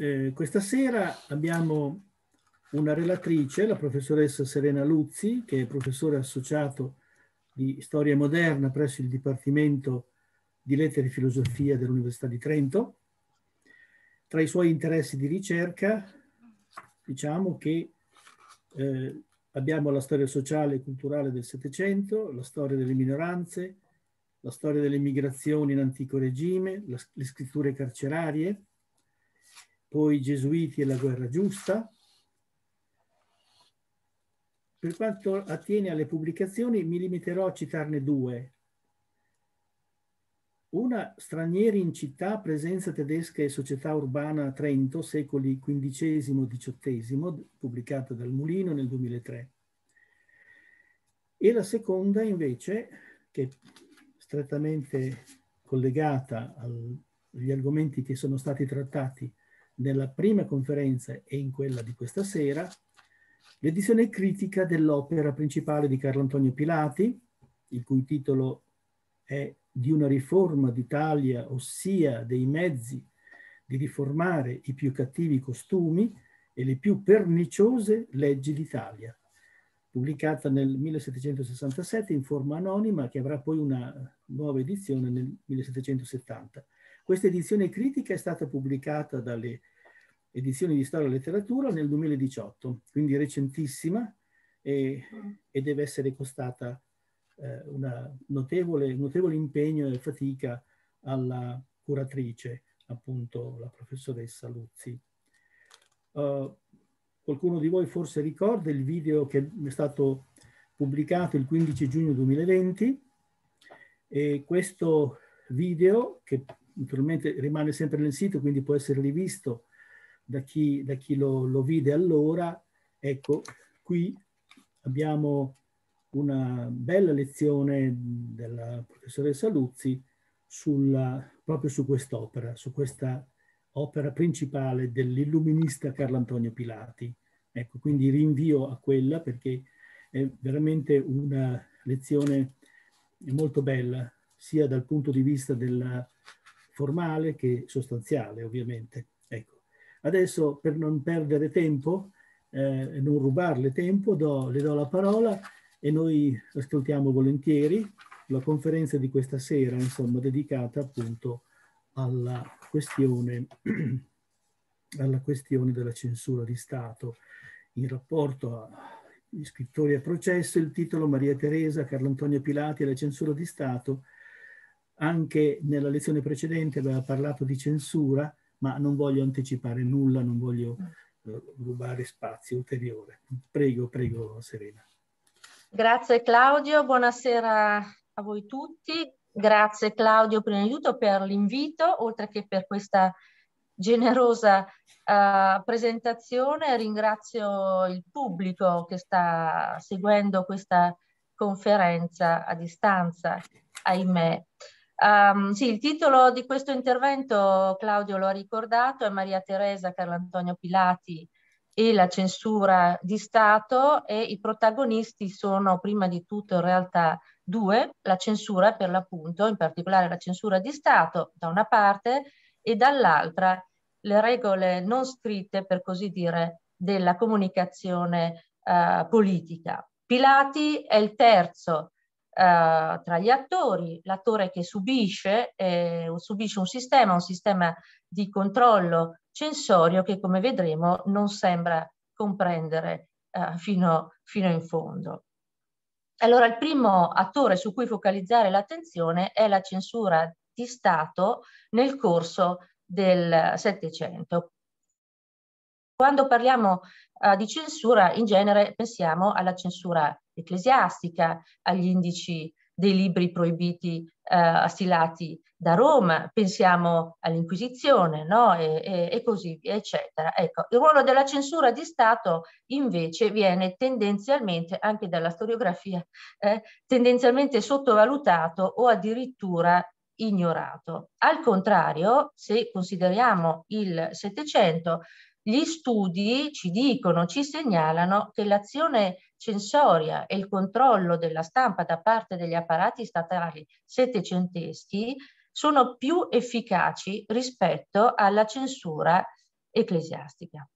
eh, questa sera abbiamo una relatrice, la professoressa Serena Luzzi, che è professore associato di storia moderna presso il Dipartimento di Lettere e Filosofia dell'Università di Trento. Tra i suoi interessi di ricerca diciamo che eh, abbiamo la storia sociale e culturale del Settecento, la storia delle minoranze, la storia delle migrazioni in antico regime, la, le scritture carcerarie, poi i gesuiti e la guerra giusta, per quanto attiene alle pubblicazioni, mi limiterò a citarne due. Una, Stranieri in città, presenza tedesca e società urbana a Trento, secoli XV-XVIII, pubblicata dal Mulino nel 2003. E la seconda, invece, che è strettamente collegata agli argomenti che sono stati trattati nella prima conferenza e in quella di questa sera, L'edizione critica dell'opera principale di Carlo Antonio Pilati, il cui titolo è Di una riforma d'Italia, ossia dei mezzi di riformare i più cattivi costumi e le più perniciose leggi d'Italia, pubblicata nel 1767 in forma anonima, che avrà poi una nuova edizione nel 1770. Questa edizione critica è stata pubblicata dalle edizioni di storia e letteratura nel 2018, quindi recentissima e, e deve essere costata eh, una notevole, notevole impegno e fatica alla curatrice, appunto la professoressa Luzzi. Uh, qualcuno di voi forse ricorda il video che è stato pubblicato il 15 giugno 2020 e questo video, che naturalmente rimane sempre nel sito, quindi può essere rivisto da chi, da chi lo, lo vide allora, ecco, qui abbiamo una bella lezione della professoressa Luzzi sulla, proprio su quest'opera, su questa opera principale dell'illuminista Carlo Antonio Pilati. Ecco, quindi rinvio a quella perché è veramente una lezione molto bella, sia dal punto di vista della formale che sostanziale, ovviamente. Adesso, per non perdere tempo eh, non rubarle tempo, do, le do la parola e noi ascoltiamo volentieri la conferenza di questa sera, insomma, dedicata appunto alla questione, alla questione della censura di Stato in rapporto agli scrittori a processo, il titolo Maria Teresa, Carlo Antonio Pilati e la censura di Stato. Anche nella lezione precedente aveva parlato di censura, ma non voglio anticipare nulla, non voglio eh, rubare spazio ulteriore. Prego, prego Serena. Grazie Claudio, buonasera a voi tutti. Grazie Claudio prima di tutto per l'invito, oltre che per questa generosa uh, presentazione. Ringrazio il pubblico che sta seguendo questa conferenza a distanza, ahimè. Um, sì, il titolo di questo intervento, Claudio lo ha ricordato, è Maria Teresa Carlo Antonio Pilati e la censura di Stato e i protagonisti sono prima di tutto in realtà due, la censura per l'appunto, in particolare la censura di Stato da una parte e dall'altra le regole non scritte, per così dire, della comunicazione uh, politica. Pilati è il terzo eh, tra gli attori, l'attore che subisce, eh, subisce un sistema, un sistema di controllo censorio che come vedremo non sembra comprendere eh, fino, fino in fondo. Allora il primo attore su cui focalizzare l'attenzione è la censura di Stato nel corso del Settecento. Quando parliamo uh, di censura, in genere pensiamo alla censura ecclesiastica, agli indici dei libri proibiti eh, astilati da Roma, pensiamo all'Inquisizione no? e, e, e, così via, eccetera. Ecco, il ruolo della censura di Stato invece viene tendenzialmente, anche dalla storiografia, eh, tendenzialmente sottovalutato o addirittura ignorato. Al contrario, se consideriamo il Settecento, gli studi ci dicono, ci segnalano che l'azione censoria e il controllo della stampa da parte degli apparati statali settecenteschi sono più efficaci rispetto alla censura ecclesiastica.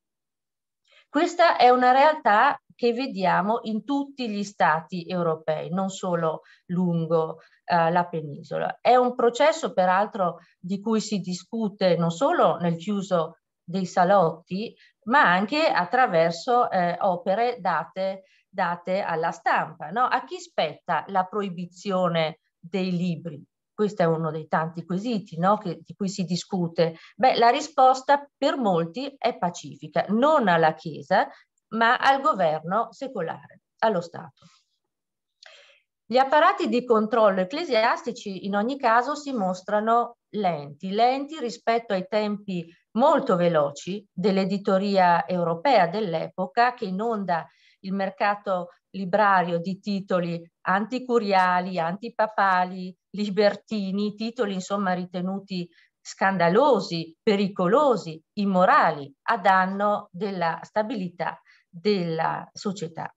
Questa è una realtà che vediamo in tutti gli stati europei, non solo lungo eh, la penisola. È un processo peraltro di cui si discute non solo nel chiuso dei salotti, ma anche attraverso eh, opere date, date, alla stampa. No? A chi spetta la proibizione dei libri? Questo è uno dei tanti quesiti no? che, di cui si discute. Beh, la risposta per molti è pacifica, non alla Chiesa, ma al governo secolare, allo Stato. Gli apparati di controllo ecclesiastici in ogni caso si mostrano lenti, lenti rispetto ai tempi molto veloci dell'editoria europea dell'epoca che inonda il mercato librario di titoli anticuriali, antipapali, libertini, titoli insomma ritenuti scandalosi, pericolosi, immorali, a danno della stabilità della società.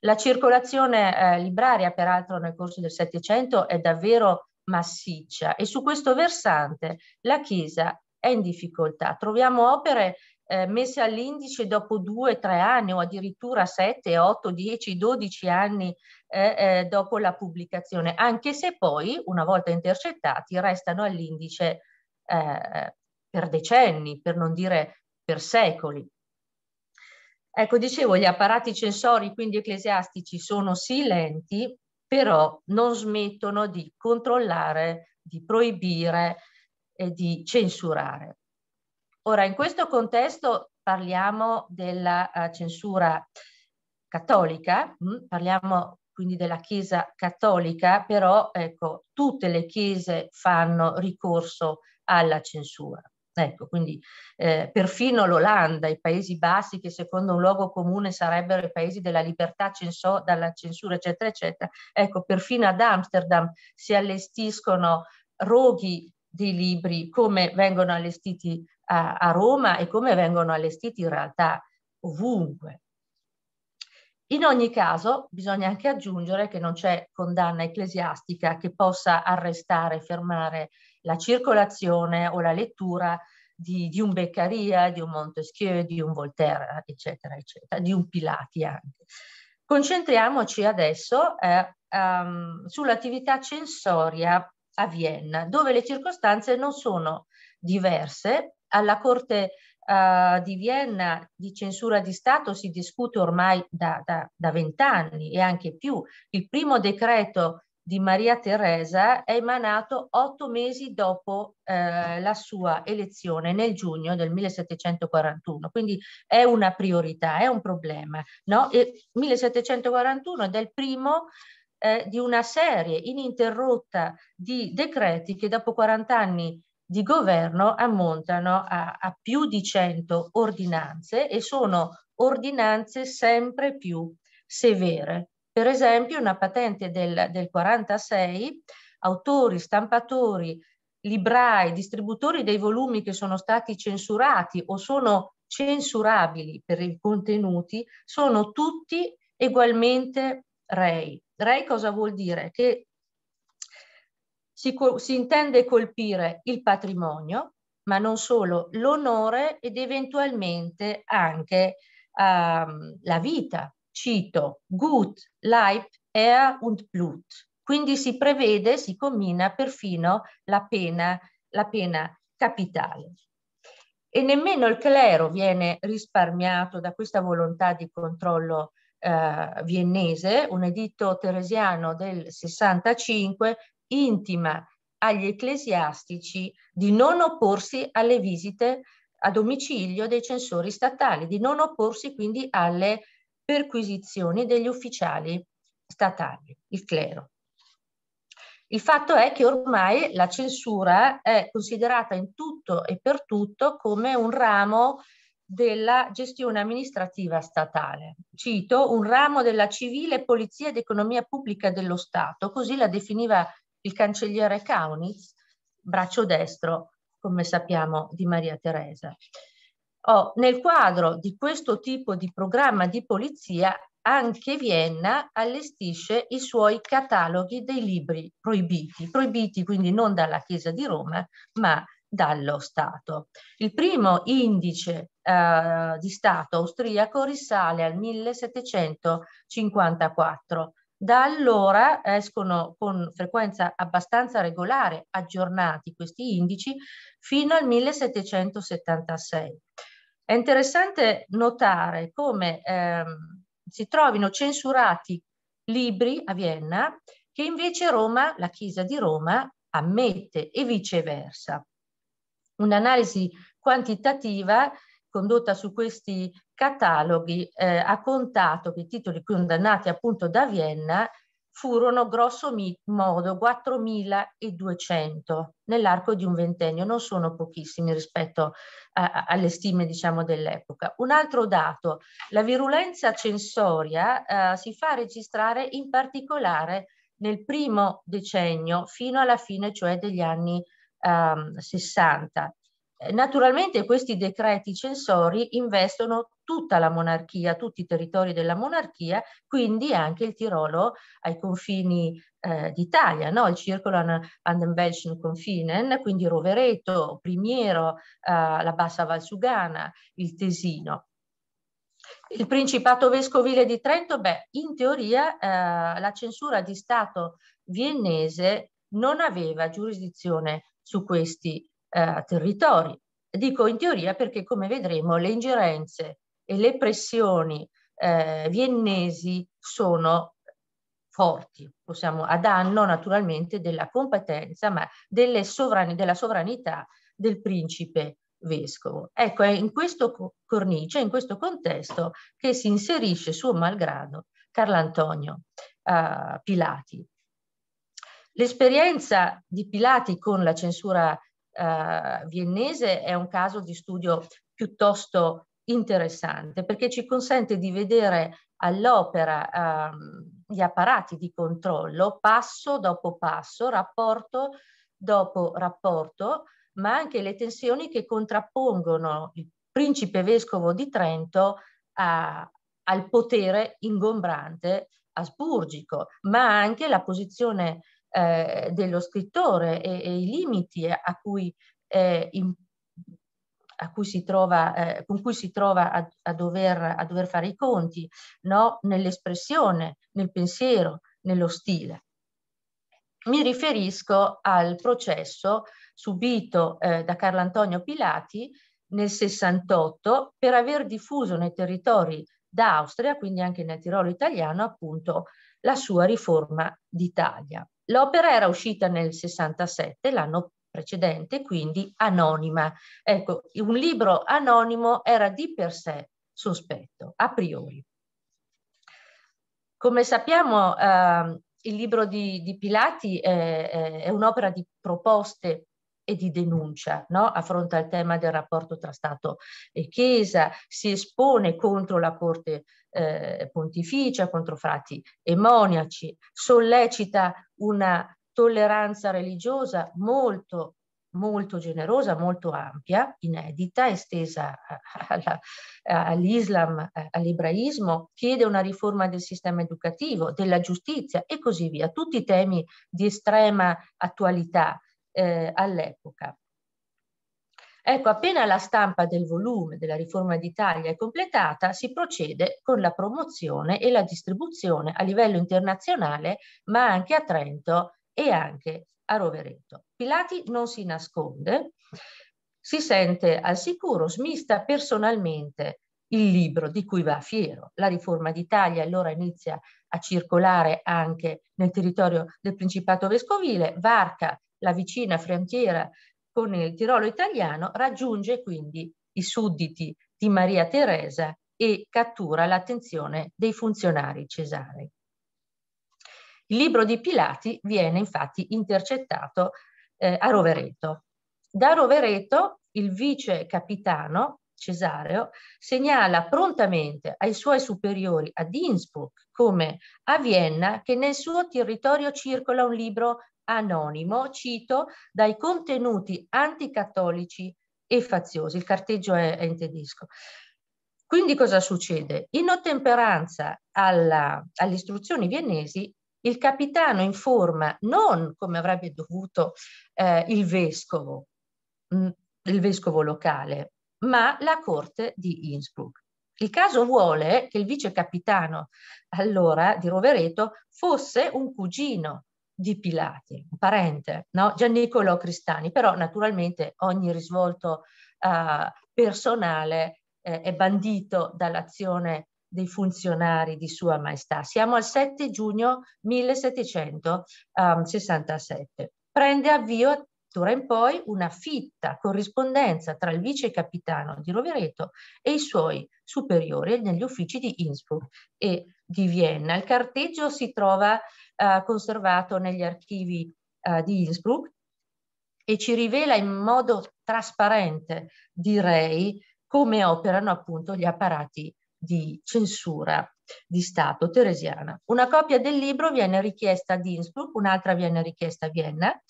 La circolazione eh, libraria, peraltro nel corso del Settecento, è davvero massiccia e su questo versante la Chiesa è in difficoltà. Troviamo opere eh, messe all'indice dopo due, tre anni o addirittura sette, otto, dieci, dodici anni eh, eh, dopo la pubblicazione, anche se poi, una volta intercettati, restano all'indice eh, per decenni, per non dire per secoli. Ecco, dicevo, gli apparati censori, quindi ecclesiastici, sono silenti, però non smettono di controllare, di proibire e di censurare. Ora, in questo contesto parliamo della uh, censura cattolica, mh? Mm, parliamo quindi della Chiesa cattolica, però ecco, tutte le chiese fanno ricorso alla censura. Ecco, quindi eh, perfino l'Olanda, i Paesi Bassi, che secondo un luogo comune sarebbero i paesi della libertà censo, dalla censura, eccetera, eccetera, ecco, perfino ad Amsterdam si allestiscono roghi di libri come vengono allestiti a, a Roma e come vengono allestiti in realtà ovunque. In ogni caso bisogna anche aggiungere che non c'è condanna ecclesiastica che possa arrestare, fermare la circolazione o la lettura di, di, un Beccaria, di un Montesquieu, di un Voltaire, eccetera, eccetera, di un Pilati anche. Concentriamoci adesso eh, um, sull'attività censoria a Vienna, dove le circostanze non sono diverse. Alla Corte uh, di Vienna di censura di Stato si discute ormai da vent'anni e anche più. Il primo decreto di Maria Teresa è emanato otto mesi dopo eh, la sua elezione nel giugno del 1741, quindi è una priorità, è un problema. No? E 1741 è il primo eh, di una serie ininterrotta di decreti che dopo 40 anni di governo ammontano a, a più di 100 ordinanze e sono ordinanze sempre più severe. Per esempio una patente del, del 46, autori, stampatori, librai, distributori dei volumi che sono stati censurati o sono censurabili per i contenuti, sono tutti ugualmente rei. Rei cosa vuol dire? Che si, si intende colpire il patrimonio, ma non solo l'onore ed eventualmente anche um, la vita cito, Gut, Leib, Er und Blut. Quindi si prevede, si commina perfino la pena, la pena capitale. E nemmeno il clero viene risparmiato da questa volontà di controllo eh, viennese. Un editto teresiano del 65 intima agli ecclesiastici di non opporsi alle visite a domicilio dei censori statali, di non opporsi quindi alle perquisizioni degli ufficiali statali, il clero. Il fatto è che ormai la censura è considerata in tutto e per tutto come un ramo della gestione amministrativa statale. Cito, un ramo della civile polizia ed economia pubblica dello Stato, così la definiva il cancelliere Kaunitz, braccio destro, come sappiamo, di Maria Teresa. Oh, nel quadro di questo tipo di programma di polizia anche Vienna allestisce i suoi cataloghi dei libri proibiti, proibiti quindi non dalla Chiesa di Roma, ma dallo Stato. Il primo indice eh, di Stato austriaco risale al 1754. Da allora escono con frequenza abbastanza regolare, aggiornati questi indici, fino al 1776. È interessante notare come ehm, si trovino censurati libri a Vienna che invece Roma, la Chiesa di Roma, ammette e viceversa. Un'analisi quantitativa condotta su questi cataloghi eh, ha contato che i titoli condannati appunto da Vienna furono grosso modo 4.200 nell'arco di un ventennio, non sono pochissimi rispetto a, a, alle stime diciamo dell'epoca. Un altro dato, la virulenza censoria eh, si fa registrare in particolare nel primo decennio fino alla fine cioè degli anni um, 60. Naturalmente questi decreti censori investono tutta la monarchia, tutti i territori della monarchia, quindi anche il Tirolo ai confini eh, d'Italia, no? il Circolo an, an den Welschen Confinen, quindi Rovereto, Primiero, eh, la Bassa Valsugana, il Tesino. Il Principato Vescovile di Trento, beh, in teoria eh, la censura di Stato viennese non aveva giurisdizione su questi eh, territori. Dico in teoria perché, come vedremo, le ingerenze e le pressioni eh, viennesi sono forti, possiamo, a danno naturalmente della competenza, ma sovran della sovranità del principe vescovo. Ecco, è in questo cornice, in questo contesto che si inserisce suo malgrado Carlo Antonio uh, Pilati. L'esperienza di Pilati con la censura uh, viennese è un caso di studio piuttosto interessante perché ci consente di vedere all'opera um, gli apparati di controllo passo dopo passo, rapporto dopo rapporto, ma anche le tensioni che contrappongono il principe vescovo di Trento a, al potere ingombrante asburgico, ma anche la posizione eh, dello scrittore e, e, i limiti a cui, eh, in, a cui si trova, eh, con cui si trova a, a, dover, a dover, fare i conti, no? nell'espressione, nel pensiero, nello stile. Mi riferisco al processo subito eh, da Carlo Antonio Pilati nel 68 per aver diffuso nei territori d'Austria, quindi anche nel Tirolo italiano, appunto la sua riforma d'Italia. L'opera era uscita nel 67, l'anno precedente, quindi anonima. Ecco, un libro anonimo era di per sé sospetto, a priori. Come sappiamo, eh, il libro di, di Pilati è, è un'opera di proposte e di denuncia, no? affronta il tema del rapporto tra Stato e Chiesa, si espone contro la Corte eh, Pontificia, contro frati e moniaci, sollecita una tolleranza religiosa molto molto generosa, molto ampia, inedita, estesa all'Islam, all'ebraismo, chiede una riforma del sistema educativo, della giustizia e così via, tutti temi di estrema attualità eh, all'epoca. Ecco, appena la stampa del volume della riforma d'Italia è completata, si procede con la promozione e la distribuzione a livello internazionale, ma anche a Trento e anche a Rovereto. Pilati non si nasconde, si sente al sicuro, smista personalmente il libro di cui va fiero. La riforma d'Italia allora inizia a circolare anche nel territorio del Principato Vescovile, varca la vicina frontiera con il Tirolo italiano, raggiunge quindi i sudditi di Maria Teresa e cattura l'attenzione dei funzionari cesari. Il libro di Pilati viene infatti intercettato eh, a Rovereto. Da Rovereto il vice capitano Cesareo segnala prontamente ai suoi superiori ad Innsbruck come a Vienna che nel suo territorio circola un libro anonimo, cito, dai contenuti anticattolici e faziosi. Il carteggio è, è in tedesco. Quindi cosa succede? In ottemperanza alle istruzioni viennesi, il capitano informa non come avrebbe dovuto eh, il vescovo, mh, il vescovo locale, ma la corte di Innsbruck. Il caso vuole che il vice capitano allora di Rovereto fosse un cugino di Pilati, un parente, no? Giannicolo Cristani, però naturalmente ogni risvolto uh, personale eh, è bandito dall'azione dei funzionari di Sua Maestà. Siamo al 7 giugno 1767. Prende avvio d'ora in poi una fitta corrispondenza tra il vice capitano di Rovereto e i suoi superiori negli uffici di Innsbruck e di Vienna. Il carteggio si trova uh, conservato negli archivi uh, di Innsbruck e ci rivela in modo trasparente, direi, come operano appunto gli apparati di censura di Stato teresiana. Una copia del libro viene richiesta ad Innsbruck, un'altra viene richiesta a Vienna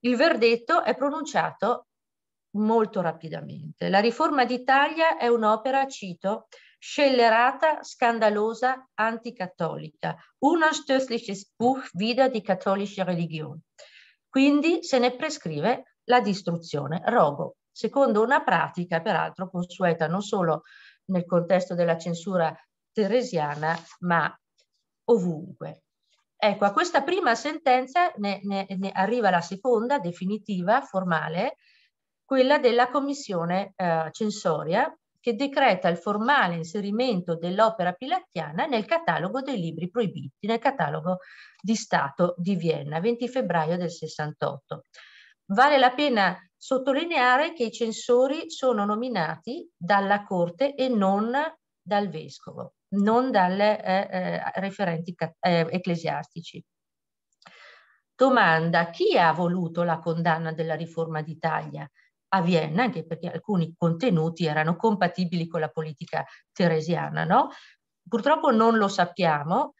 il verdetto è pronunciato molto rapidamente. La riforma d'Italia è un'opera, cito, scellerata, scandalosa, anticattolica, unanstößliches Buch wieder die katholische Religion. Quindi se ne prescrive la distruzione, rogo, secondo una pratica peraltro consueta non solo nel contesto della censura teresiana, ma ovunque. Ecco, a questa prima sentenza ne, ne, ne arriva la seconda, definitiva, formale, quella della commissione eh, censoria che decreta il formale inserimento dell'opera pilattiana nel catalogo dei libri proibiti, nel catalogo di Stato di Vienna, 20 febbraio del 68. Vale la pena sottolineare che i censori sono nominati dalla Corte e non dal Vescovo non dalle eh, eh, referenti eh, ecclesiastici. Domanda, chi ha voluto la condanna della riforma d'Italia? A Vienna, anche perché alcuni contenuti erano compatibili con la politica teresiana, no? Purtroppo non lo sappiamo,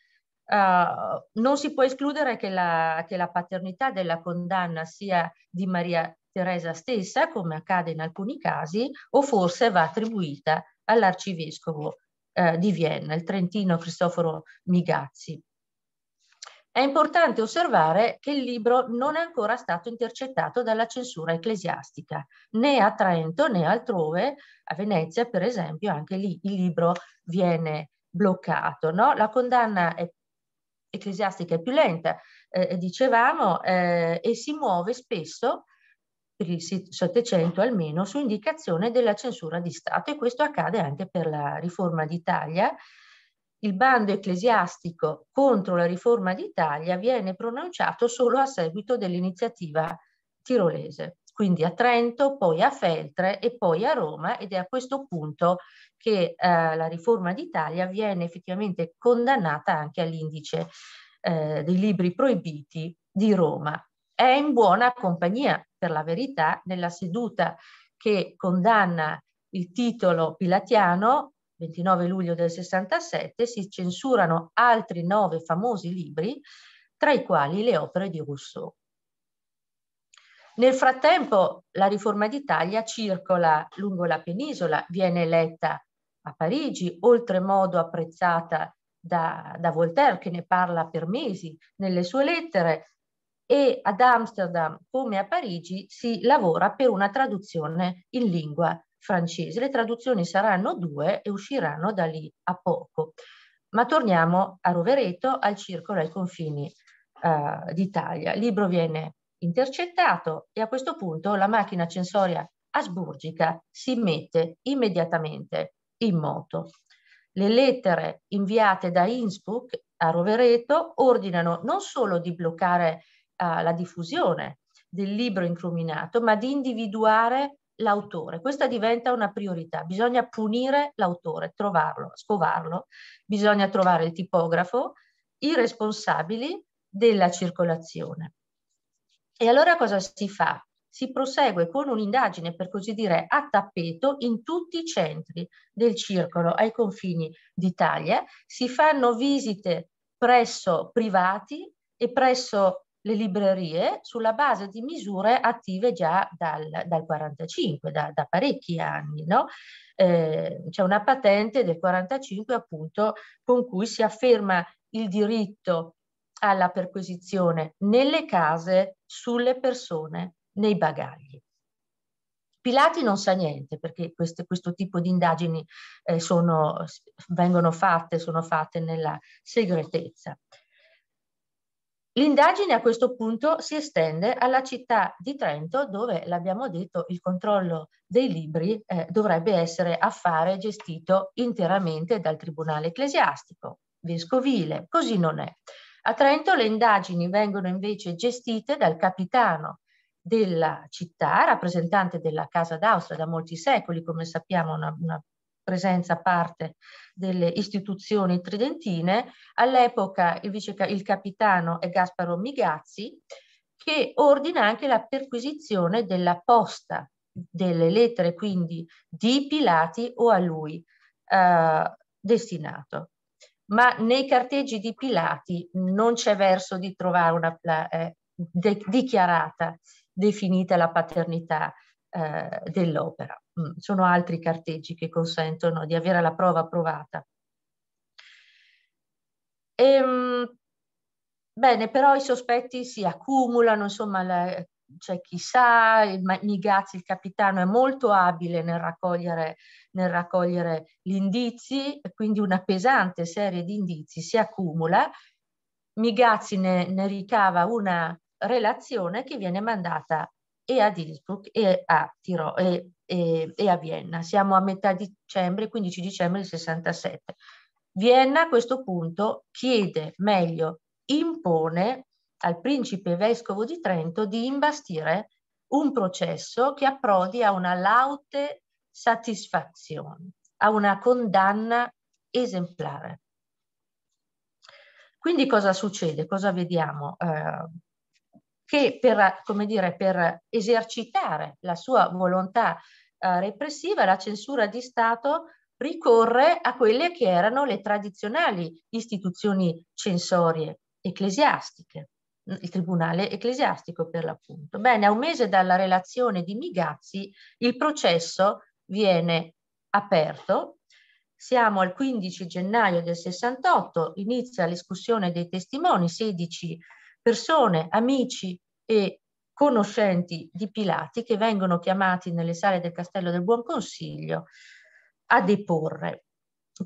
Uh, non si può escludere che la, che la, paternità della condanna sia di Maria Teresa stessa, come accade in alcuni casi, o forse va attribuita all'arcivescovo eh, di Vienna, il trentino Cristoforo Migazzi. È importante osservare che il libro non è ancora stato intercettato dalla censura ecclesiastica, né a Trento né altrove, a Venezia per esempio, anche lì il libro viene bloccato. No? La condanna è ecclesiastica è più lenta, eh, dicevamo, eh, e si muove spesso per il Settecento almeno, su indicazione della censura di Stato e questo accade anche per la riforma d'Italia. Il bando ecclesiastico contro la riforma d'Italia viene pronunciato solo a seguito dell'iniziativa tirolese, quindi a Trento, poi a Feltre e poi a Roma ed è a questo punto che eh, la riforma d'Italia viene effettivamente condannata anche all'indice eh, dei libri proibiti di Roma è in buona compagnia, per la verità, nella seduta che condanna il titolo pilatiano, 29 luglio del 67, si censurano altri nove famosi libri, tra i quali le opere di Rousseau. Nel frattempo la riforma d'Italia circola lungo la penisola, viene letta a Parigi, oltremodo apprezzata da, da Voltaire che ne parla per mesi nelle sue lettere, e ad Amsterdam come a Parigi si lavora per una traduzione in lingua francese. Le traduzioni saranno due e usciranno da lì a poco. Ma torniamo a Rovereto, al circolo ai confini uh, d'Italia. Il libro viene intercettato e a questo punto la macchina censoria asburgica si mette immediatamente in moto. Le lettere inviate da Innsbruck a Rovereto ordinano non solo di bloccare uh, la diffusione del libro incriminato, ma di individuare l'autore. Questa diventa una priorità. Bisogna punire l'autore, trovarlo, scovarlo. Bisogna trovare il tipografo, i responsabili della circolazione. E allora cosa si fa? Si prosegue con un'indagine, per così dire, a tappeto in tutti i centri del circolo ai confini d'Italia. Si fanno visite presso privati e presso le librerie sulla base di misure attive già dal, dal 45, da, da, parecchi anni. No? Eh, c'è una patente del 45 appunto con cui si afferma il diritto alla perquisizione nelle case, sulle persone, nei bagagli. Pilati non sa niente perché queste, questo tipo di indagini eh, sono, vengono fatte, sono fatte nella segretezza. L'indagine a questo punto si estende alla città di Trento dove, l'abbiamo detto, il controllo dei libri eh, dovrebbe essere affare gestito interamente dal Tribunale ecclesiastico, vescovile, così non è. A Trento le indagini vengono invece gestite dal capitano della città, rappresentante della Casa d'Austria da molti secoli, come sappiamo una, una presenza parte delle istituzioni tridentine. All'epoca il, il capitano è Gasparo Migazzi, che ordina anche la perquisizione della posta delle lettere, quindi di Pilati o a lui eh, destinato. Ma nei carteggi di Pilati non c'è verso di trovare una eh, de, dichiarata, definita la paternità eh, dell'opera. Mm, sono altri carteggi che consentono di avere la prova approvata. E, ehm, bene, però i sospetti si accumulano, insomma, c'è chi sa, il Migazzi, il capitano, è molto abile nel raccogliere, nel raccogliere gli indizi, quindi una pesante serie di indizi si accumula. Migazzi ne, ne ricava una relazione che viene mandata e ad Innsbruck e a, Tiro, e, e, e a Vienna. Siamo a metà dicembre, 15 dicembre del 67. Vienna a questo punto chiede, meglio, impone al principe vescovo di Trento di imbastire un processo che approdi a una laute satisfazione, a una condanna esemplare. Quindi cosa succede? Cosa vediamo? Eh, che per, dire, per esercitare la sua volontà eh, repressiva, la censura di Stato ricorre a quelle che erano le tradizionali istituzioni censorie ecclesiastiche, il tribunale ecclesiastico per l'appunto. Bene, a un mese dalla relazione di Migazzi il processo viene aperto, siamo al 15 gennaio del 68, inizia la discussione dei testimoni, 16 persone, amici e conoscenti di Pilati che vengono chiamati nelle sale del Castello del Buon Consiglio a deporre.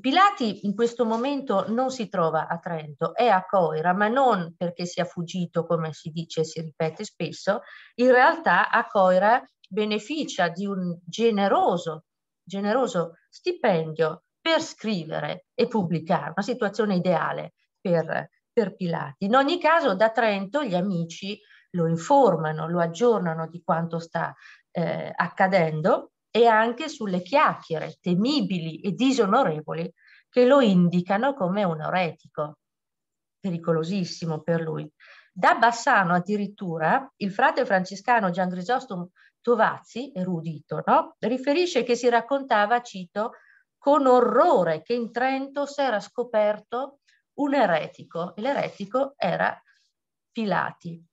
Pilati in questo momento non si trova a Trento, è a Coira, ma non perché sia fuggito, come si dice e si ripete spesso, in realtà a Coira beneficia di un generoso, generoso stipendio per scrivere e pubblicare, una situazione ideale per per Pilati. In ogni caso da Trento gli amici lo informano, lo aggiornano di quanto sta eh, accadendo e anche sulle chiacchiere temibili e disonorevoli che lo indicano come un eretico, pericolosissimo per lui. Da Bassano addirittura il frate francescano Gian Grisostomo Tovazzi, erudito, no? riferisce che si raccontava, cito, con orrore che in Trento si era scoperto un eretico e l'eretico era Pilati.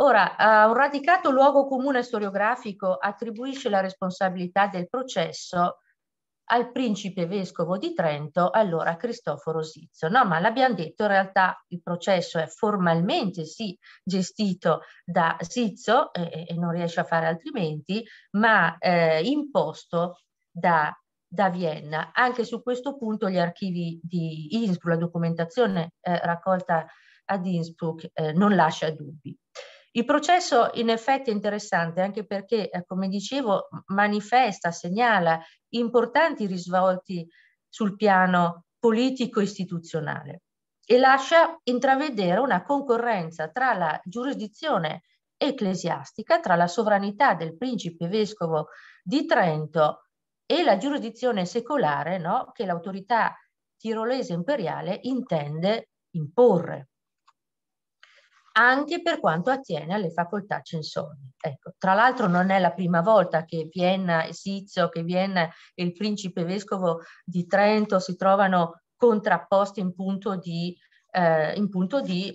Ora, uh, un radicato luogo comune storiografico attribuisce la responsabilità del processo al principe vescovo di Trento, allora Cristoforo Zizzo. No, ma l'abbiamo detto, in realtà il processo è formalmente sì gestito da Zizzo e, e non riesce a fare altrimenti, ma eh, imposto da da Vienna. Anche su questo punto gli archivi di Innsbruck, la documentazione eh, raccolta ad Innsbruck eh, non lascia dubbi. Il processo in effetti è interessante anche perché, eh, come dicevo, manifesta, segnala importanti risvolti sul piano politico-istituzionale e lascia intravedere una concorrenza tra la giurisdizione ecclesiastica, tra la sovranità del principe vescovo di Trento e la giurisdizione secolare no, che l'autorità tirolese imperiale intende imporre, anche per quanto attiene alle facoltà censorie. Ecco, tra l'altro non è la prima volta che Vienna e Sizio, che Vienna e il principe vescovo di Trento si trovano contrapposti in punto di, eh, in punto di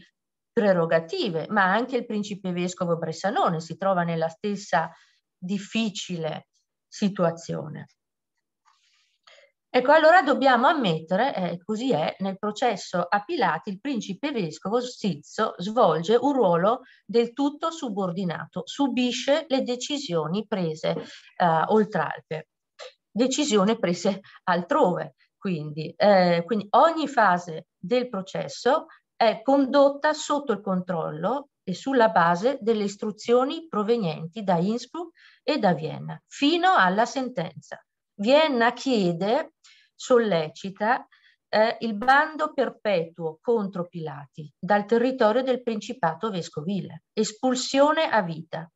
prerogative, ma anche il principe vescovo Bressanone si trova nella stessa difficile situazione. Ecco, allora dobbiamo ammettere, eh, così è, nel processo a Pilati il principe vescovo Sizzo svolge un ruolo del tutto subordinato, subisce le decisioni prese eh, oltre Alpe, decisioni prese altrove. Quindi, eh, quindi ogni fase del processo è condotta sotto il controllo e sulla base delle istruzioni provenienti da Innsbruck e da Vienna, fino alla sentenza. Vienna chiede, sollecita, eh, il bando perpetuo contro Pilati dal territorio del Principato Vescovile, espulsione a vita.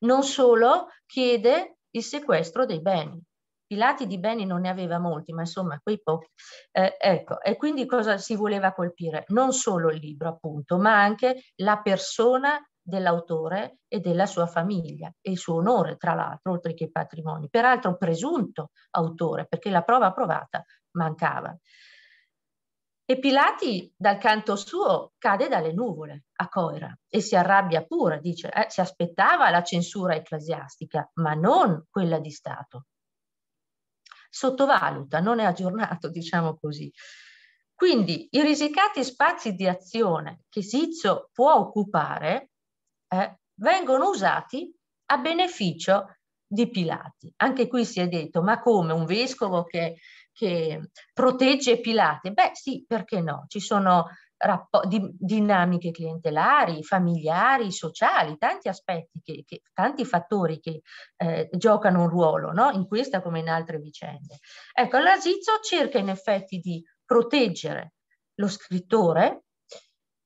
Non solo chiede il sequestro dei beni. Pilati di beni non ne aveva molti, ma insomma quei pochi. Eh, ecco, e quindi cosa si voleva colpire? Non solo il libro, appunto, ma anche la persona dell'autore e della sua famiglia e il suo onore, tra l'altro, oltre che i patrimoni. Peraltro presunto autore, perché la prova provata mancava. E Pilati, dal canto suo, cade dalle nuvole a Coira e si arrabbia pure, dice, eh, si aspettava la censura ecclesiastica, ma non quella di Stato. Sottovaluta, non è aggiornato, diciamo così. Quindi i risicati spazi di azione che Sizio può occupare eh, vengono usati a beneficio di Pilati. Anche qui si è detto, ma come un vescovo che, che protegge Pilati? Beh sì, perché no? Ci sono di, dinamiche clientelari, familiari, sociali, tanti aspetti, che, che, tanti fattori che eh, giocano un ruolo no? in questa come in altre vicende. Ecco, l'Asizzo cerca in effetti di proteggere lo scrittore,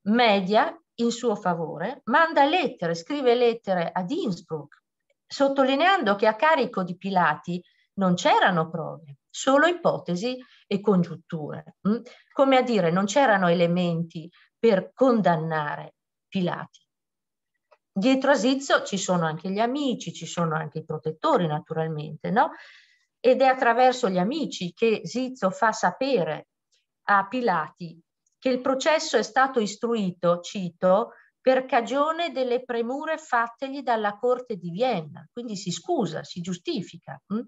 media in suo favore, manda lettere, scrive lettere ad Innsbruck, sottolineando che a carico di Pilati non c'erano prove, solo ipotesi e congiunture. Mm? Come a dire, non c'erano elementi per condannare Pilati. Dietro a Zizzo ci sono anche gli amici, ci sono anche i protettori naturalmente, no? Ed è attraverso gli amici che Zizzo fa sapere a Pilati che il processo è stato istruito, cito, per cagione delle premure fattegli dalla Corte di Vienna. Quindi si scusa, si giustifica. Hm?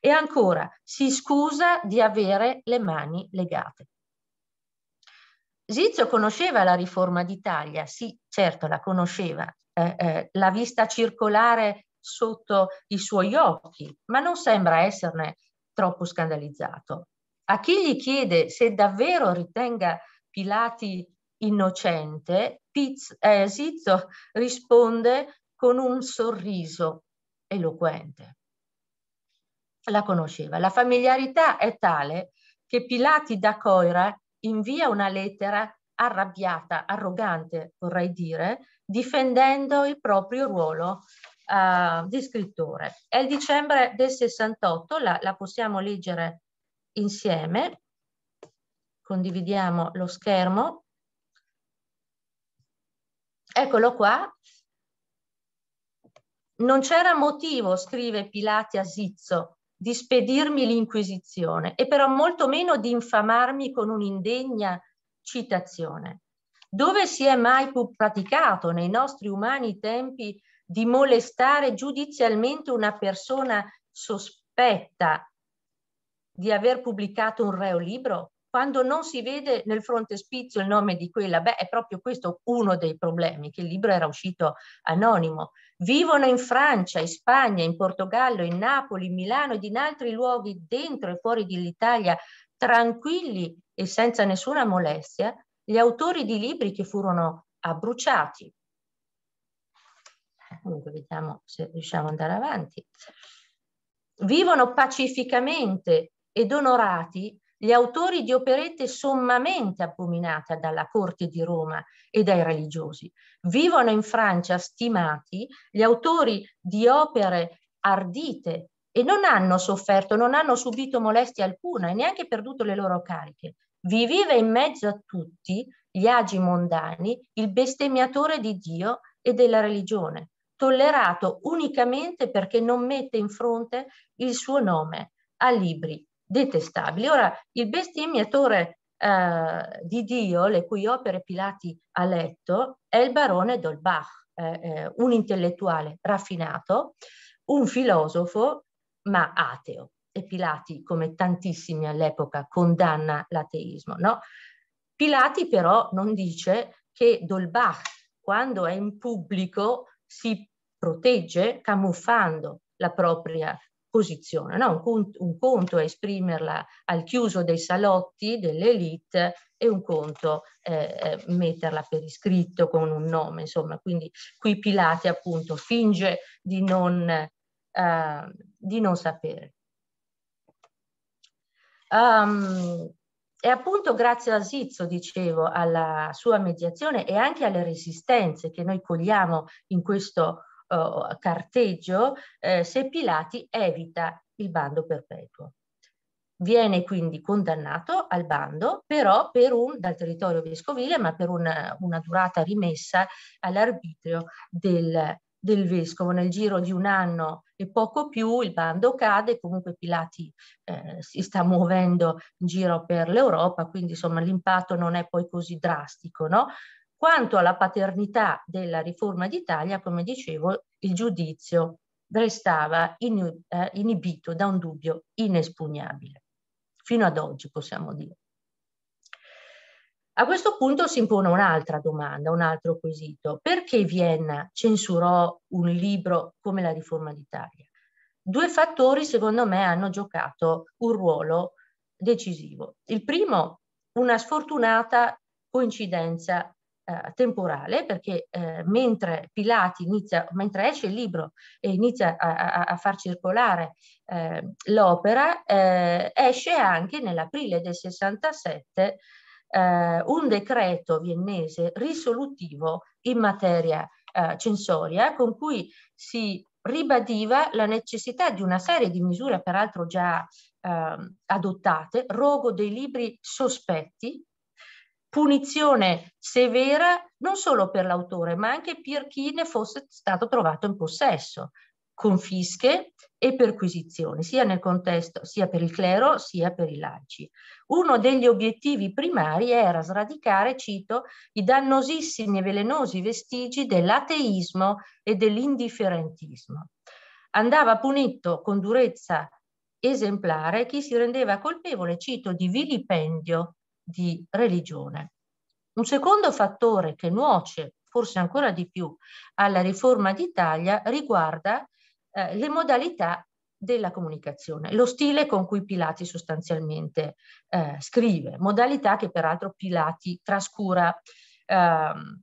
E ancora, si scusa di avere le mani legate. Zizio conosceva la riforma d'Italia, sì, certo la conosceva, eh, eh, l'ha vista circolare sotto i suoi occhi, ma non sembra esserne troppo scandalizzato. A chi gli chiede se davvero ritenga Pilati innocente, Piz, eh, Sizzo risponde con un sorriso eloquente. La conosceva. La familiarità è tale che Pilati da Coira invia una lettera arrabbiata, arrogante vorrei dire, difendendo il proprio ruolo uh, di scrittore. È il dicembre del 68, la, la possiamo leggere insieme condividiamo lo schermo. Eccolo qua. Non c'era motivo, scrive Pilati a Zizzo, di spedirmi l'inquisizione e però molto meno di infamarmi con un'indegna citazione. Dove si è mai più praticato nei nostri umani tempi di molestare giudizialmente una persona sospetta di aver pubblicato un reo libro? Quando non si vede nel frontespizio il nome di quella, beh, è proprio questo uno dei problemi, che il libro era uscito anonimo. Vivono in Francia, in Spagna, in Portogallo, in Napoli, in Milano ed in altri luoghi dentro e fuori dall'Italia, tranquilli e senza nessuna molestia, gli autori di libri che furono abbruciati. Comunque vediamo se riusciamo ad andare avanti. Vivono pacificamente ed onorati gli autori di operette sommamente abominate dalla corte di Roma e dai religiosi. Vivono in Francia stimati gli autori di opere ardite e non hanno sofferto, non hanno subito molestia alcuna e neanche perduto le loro cariche. Vi vive in mezzo a tutti gli agi mondani il bestemmiatore di Dio e della religione, tollerato unicamente perché non mette in fronte il suo nome a libri detestabili. Ora, il bestemmiatore eh, di Dio, le cui opere Pilati ha letto, è il barone Dolbach, eh, eh, un intellettuale raffinato, un filosofo, ma ateo. e Pilati, come tantissimi all'epoca, condanna l'ateismo. No? Pilati però non dice che Dolbach, quando è in pubblico, si protegge camuffando la propria posizione. No? Un, conto, un, conto, è esprimerla al chiuso dei salotti dell'elite e un conto è metterla per iscritto con un nome, insomma, quindi qui Pilati appunto finge di non, uh, di non sapere. Um, e appunto grazie a Zizzo, dicevo, alla sua mediazione e anche alle resistenze che noi cogliamo in questo uh, carteggio, eh, se Pilati evita il bando perpetuo. Viene quindi condannato al bando, però per un, dal territorio vescovile, ma per una, una durata rimessa all'arbitrio del, del vescovo. Nel giro di un anno e poco più il bando cade, comunque Pilati eh, si sta muovendo in giro per l'Europa, quindi insomma l'impatto non è poi così drastico, no? Quanto alla paternità della riforma d'Italia, come dicevo, il giudizio restava eh, inibito da un dubbio inespugnabile. Fino ad oggi possiamo dire. A questo punto si impone un'altra domanda, un altro quesito. Perché Vienna censurò un libro come la Riforma d'Italia? Due fattori, secondo me, hanno giocato un ruolo decisivo. Il primo, una sfortunata coincidenza eh, temporale, perché eh, mentre Pilati inizia, mentre esce il libro e inizia a, a, a far circolare eh, l'opera, eh, esce anche nell'aprile del 67 eh, un decreto viennese risolutivo in materia eh, censoria con cui si ribadiva la necessità di una serie di misure, peraltro già adottate, rogo dei libri sospetti, punizione severa non solo per l'autore, ma anche per chi ne fosse stato trovato in possesso, confische e perquisizioni, sia nel contesto, sia per il clero, sia per i laici. Uno degli obiettivi primari era sradicare, cito, i dannosissimi e velenosi vestigi dell'ateismo e dell'indifferentismo. Andava punito con durezza esemplare chi si rendeva colpevole, cito, di vilipendio di religione. Un secondo fattore che nuoce forse ancora di più alla riforma d'Italia riguarda eh, le modalità della comunicazione, lo stile con cui Pilati sostanzialmente eh, scrive, modalità che peraltro Pilati trascura, ehm,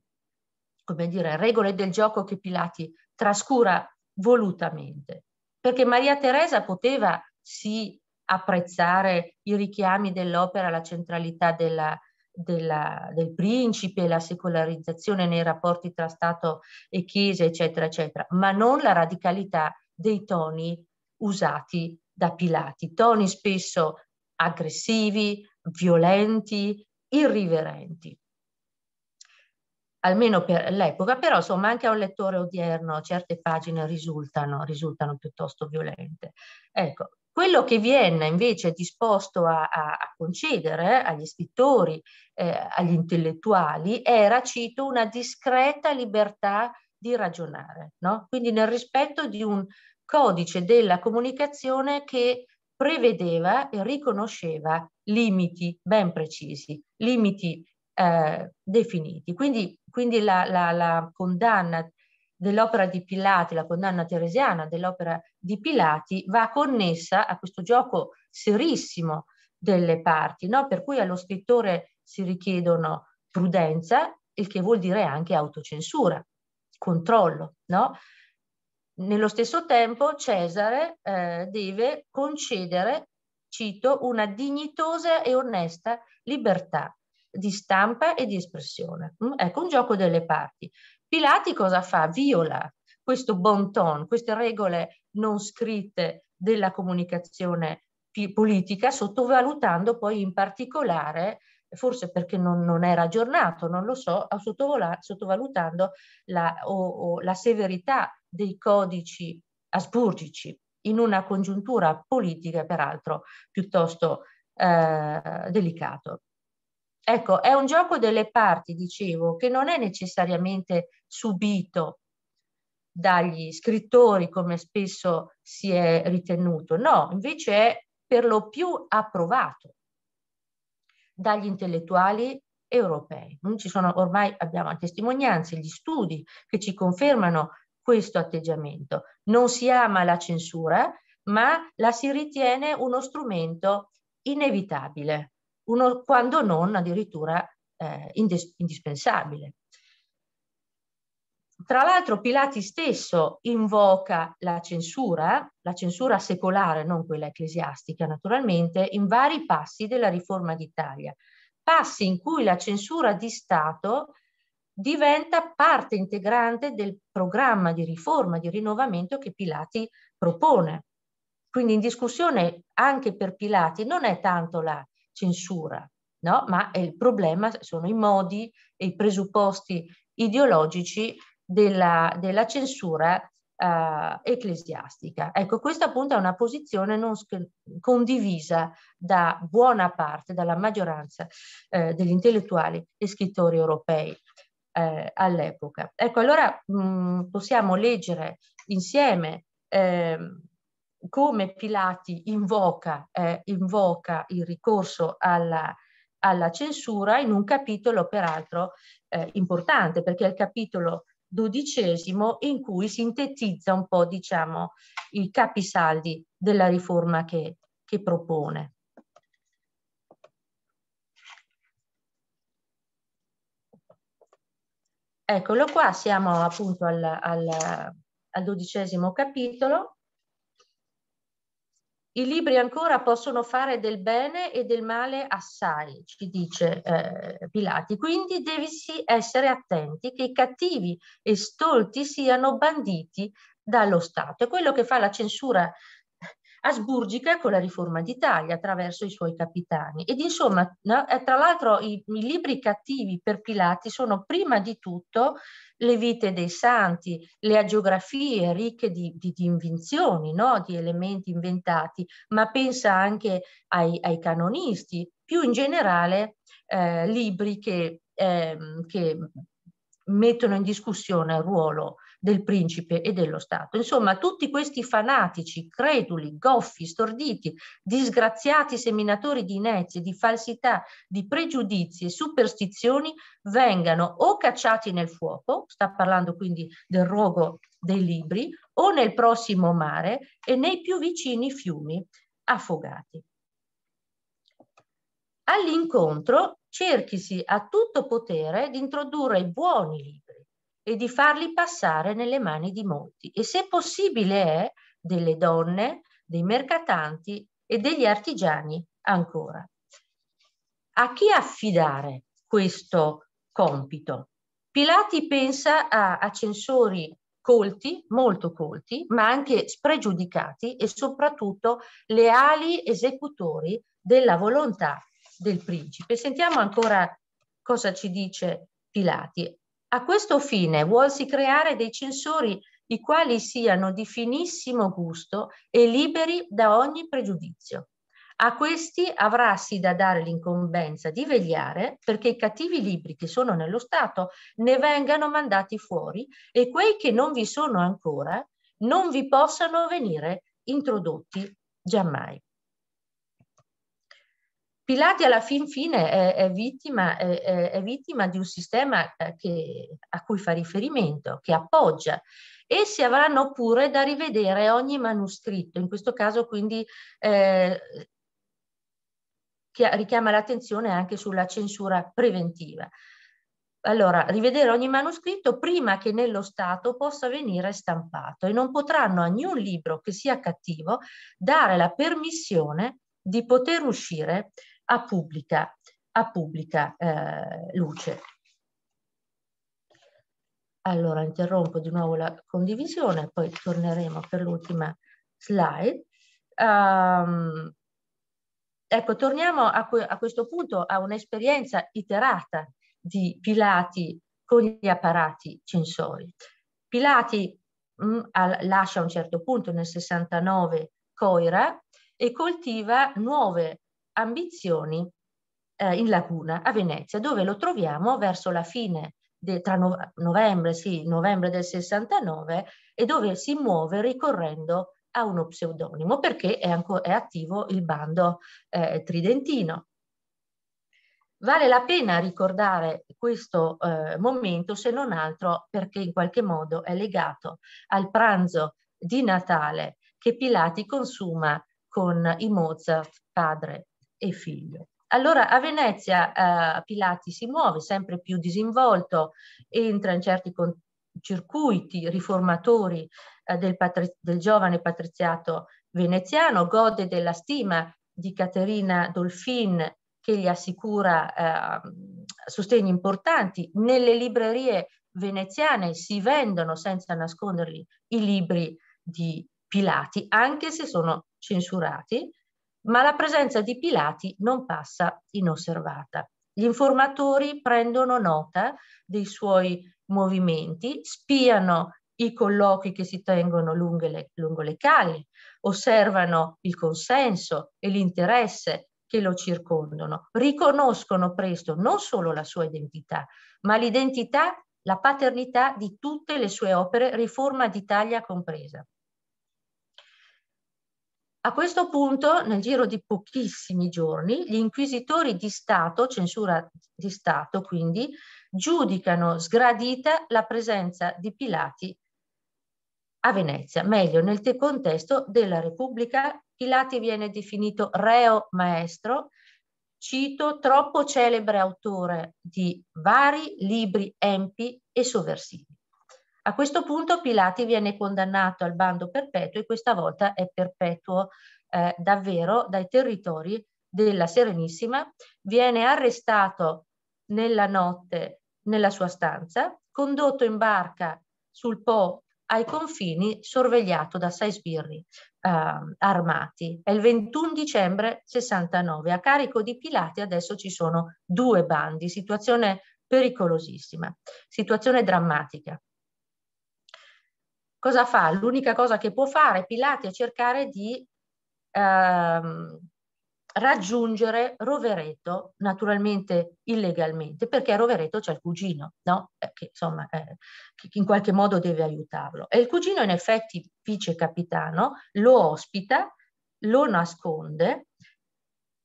come dire, regole del gioco che Pilati trascura volutamente, perché Maria Teresa poteva sì apprezzare i richiami dell'opera alla centralità della, della, del principe, la secolarizzazione nei rapporti tra Stato e Chiesa, eccetera, eccetera, ma non la radicalità dei toni usati da Pilati, toni spesso aggressivi, violenti, irriverenti. Almeno per l'epoca, però insomma anche a un lettore odierno certe pagine risultano, risultano piuttosto violente. Ecco, quello che Vienna invece è disposto a, a, a concedere agli scrittori, eh, agli intellettuali, era, cito, una discreta libertà di ragionare, no? quindi nel rispetto di un codice della comunicazione che prevedeva e riconosceva limiti ben precisi, limiti eh, definiti. Quindi, quindi la, la, la condanna dell'opera di Pilati, la condanna teresiana dell'opera di Pilati, va connessa a questo gioco serissimo delle parti, no? per cui allo scrittore si richiedono prudenza, il che vuol dire anche autocensura, controllo. No? Nello stesso tempo Cesare eh, deve concedere, cito, una dignitosa e onesta libertà di stampa e di espressione. Mm? Ecco un gioco delle parti. Pilati cosa fa? Viola questo bon ton, queste regole non scritte della comunicazione politica, sottovalutando poi in particolare, forse perché non, non era aggiornato, non lo so, sottovalutando la, o, o la severità dei codici asburgici in una congiuntura politica peraltro piuttosto eh, delicato. Ecco, è un gioco delle parti, dicevo, che non è necessariamente subito dagli scrittori come spesso si è ritenuto, no, invece è per lo più approvato dagli intellettuali europei. Ci sono ormai abbiamo testimonianze, gli studi che ci confermano questo atteggiamento. Non si ama la censura, ma la si ritiene uno strumento inevitabile, uno, quando non addirittura eh, indispensabile. Tra l'altro Pilati stesso invoca la censura, la censura secolare, non quella ecclesiastica naturalmente, in vari passi della riforma d'Italia, passi in cui la censura di Stato diventa parte integrante del programma di riforma, di rinnovamento che Pilati propone. Quindi in discussione anche per Pilati non è tanto la censura, no? ma il problema sono i modi e i presupposti ideologici della, della censura uh, ecclesiastica. Ecco, questa appunto è una posizione non condivisa da buona parte, dalla maggioranza eh, degli intellettuali e scrittori europei eh, all'epoca. Ecco, allora mh, mm, possiamo leggere insieme eh, come Pilati invoca, eh, invoca il ricorso alla, alla, censura in un capitolo peraltro eh, importante, perché è il capitolo dodicesimo in cui sintetizza un po' diciamo i capisaldi della riforma che, che propone. Eccolo qua, siamo appunto al, al, al dodicesimo capitolo i libri ancora possono fare del bene e del male assai, ci dice eh, Pilati, quindi devi essere attenti che i cattivi e stolti siano banditi dallo Stato. È quello che fa la censura asburgica con la riforma d'Italia attraverso i suoi capitani. Ed insomma, no, tra l'altro i, i, libri cattivi per Pilati sono prima di tutto le vite dei santi, le agiografie ricche di, di, di invenzioni, no? di elementi inventati, ma pensa anche ai, ai canonisti, più in generale eh, libri che, eh, che mettono in discussione il ruolo del principe e dello Stato. Insomma, tutti questi fanatici, creduli, goffi, storditi, disgraziati seminatori di inezie, di falsità, di pregiudizi e superstizioni vengano o cacciati nel fuoco, sta parlando quindi del rogo dei libri, o nel prossimo mare e nei più vicini fiumi affogati. All'incontro cerchisi a tutto potere di introdurre i buoni libri e di farli passare nelle mani di molti e se possibile è delle donne, dei mercatanti e degli artigiani ancora. A chi affidare questo compito? Pilati pensa a, censori colti, molto colti, ma anche spregiudicati e soprattutto leali esecutori della volontà del principe. Sentiamo ancora cosa ci dice Pilati. A questo fine vuolsi creare dei censori i quali siano di finissimo gusto e liberi da ogni pregiudizio. A questi avrassi da dare l'incombenza di vegliare perché i cattivi libri che sono nello Stato ne vengano mandati fuori e quei che non vi sono ancora non vi possano venire introdotti giammai. Pilati alla fin fine è, è, vittima, è, è vittima, di un sistema eh, che, a cui fa riferimento, che appoggia. Essi avranno pure da rivedere ogni manoscritto, in questo caso quindi eh, richiama l'attenzione anche sulla censura preventiva. Allora, rivedere ogni manoscritto prima che nello Stato possa venire stampato e non potranno a ogni libro che sia cattivo dare la permissione di poter uscire a pubblica, a pubblica eh, luce. Allora interrompo di nuovo la condivisione, poi torneremo per l'ultima slide. Um, ecco, torniamo a, a questo punto a un'esperienza iterata di Pilati con gli apparati censori. Pilati mh, mm, lascia a un certo punto nel 69 Coira e coltiva nuove ambizioni eh, in Laguna, a Venezia, dove lo troviamo verso la fine, de, tra no, novembre, sì, novembre del 69, e dove si muove ricorrendo ha uno pseudonimo perché è, è attivo il bando eh, tridentino. Vale la pena ricordare questo eh, momento se non altro perché in qualche modo è legato al pranzo di Natale che Pilati consuma con i Mozart padre e figlio. Allora a Venezia eh, Pilati si muove sempre più disinvolto, entra in certi circuiti riformatori eh, del, del giovane patriziato veneziano, gode della stima di Caterina Dolfin che gli assicura eh, sostegni importanti. Nelle librerie veneziane si vendono senza nasconderli i libri di Pilati, anche se sono censurati, ma la presenza di Pilati non passa inosservata. Gli informatori prendono nota dei suoi movimenti, spiano i colloqui che si tengono lungo le, lungo le calli, osservano il consenso e l'interesse che lo circondano, riconoscono presto non solo la sua identità, ma l'identità, la paternità di tutte le sue opere, riforma d'Italia compresa. A questo punto, nel giro di pochissimi giorni, gli inquisitori di Stato, censura di Stato quindi, giudicano sgradita la presenza di Pilati a Venezia, meglio nel contesto della Repubblica. Pilati viene definito reo maestro, cito, troppo celebre autore di vari libri empi e sovversivi. A questo punto Pilati viene condannato al bando perpetuo e questa volta è perpetuo eh, davvero dai territori della Serenissima, viene arrestato nella notte nella sua stanza, condotto in barca sul Po ai confini, sorvegliato da sei sbirri eh, armati. È il 21 dicembre 69. A carico di Pilati adesso ci sono due bandi, situazione pericolosissima, situazione drammatica. Cosa fa? L'unica cosa che può fare Pilati è cercare di ehm, raggiungere Rovereto, naturalmente illegalmente, perché a Rovereto c'è il cugino, no? Eh, che insomma eh, che in qualche modo deve aiutarlo. E il cugino in effetti vice capitano lo ospita, lo nasconde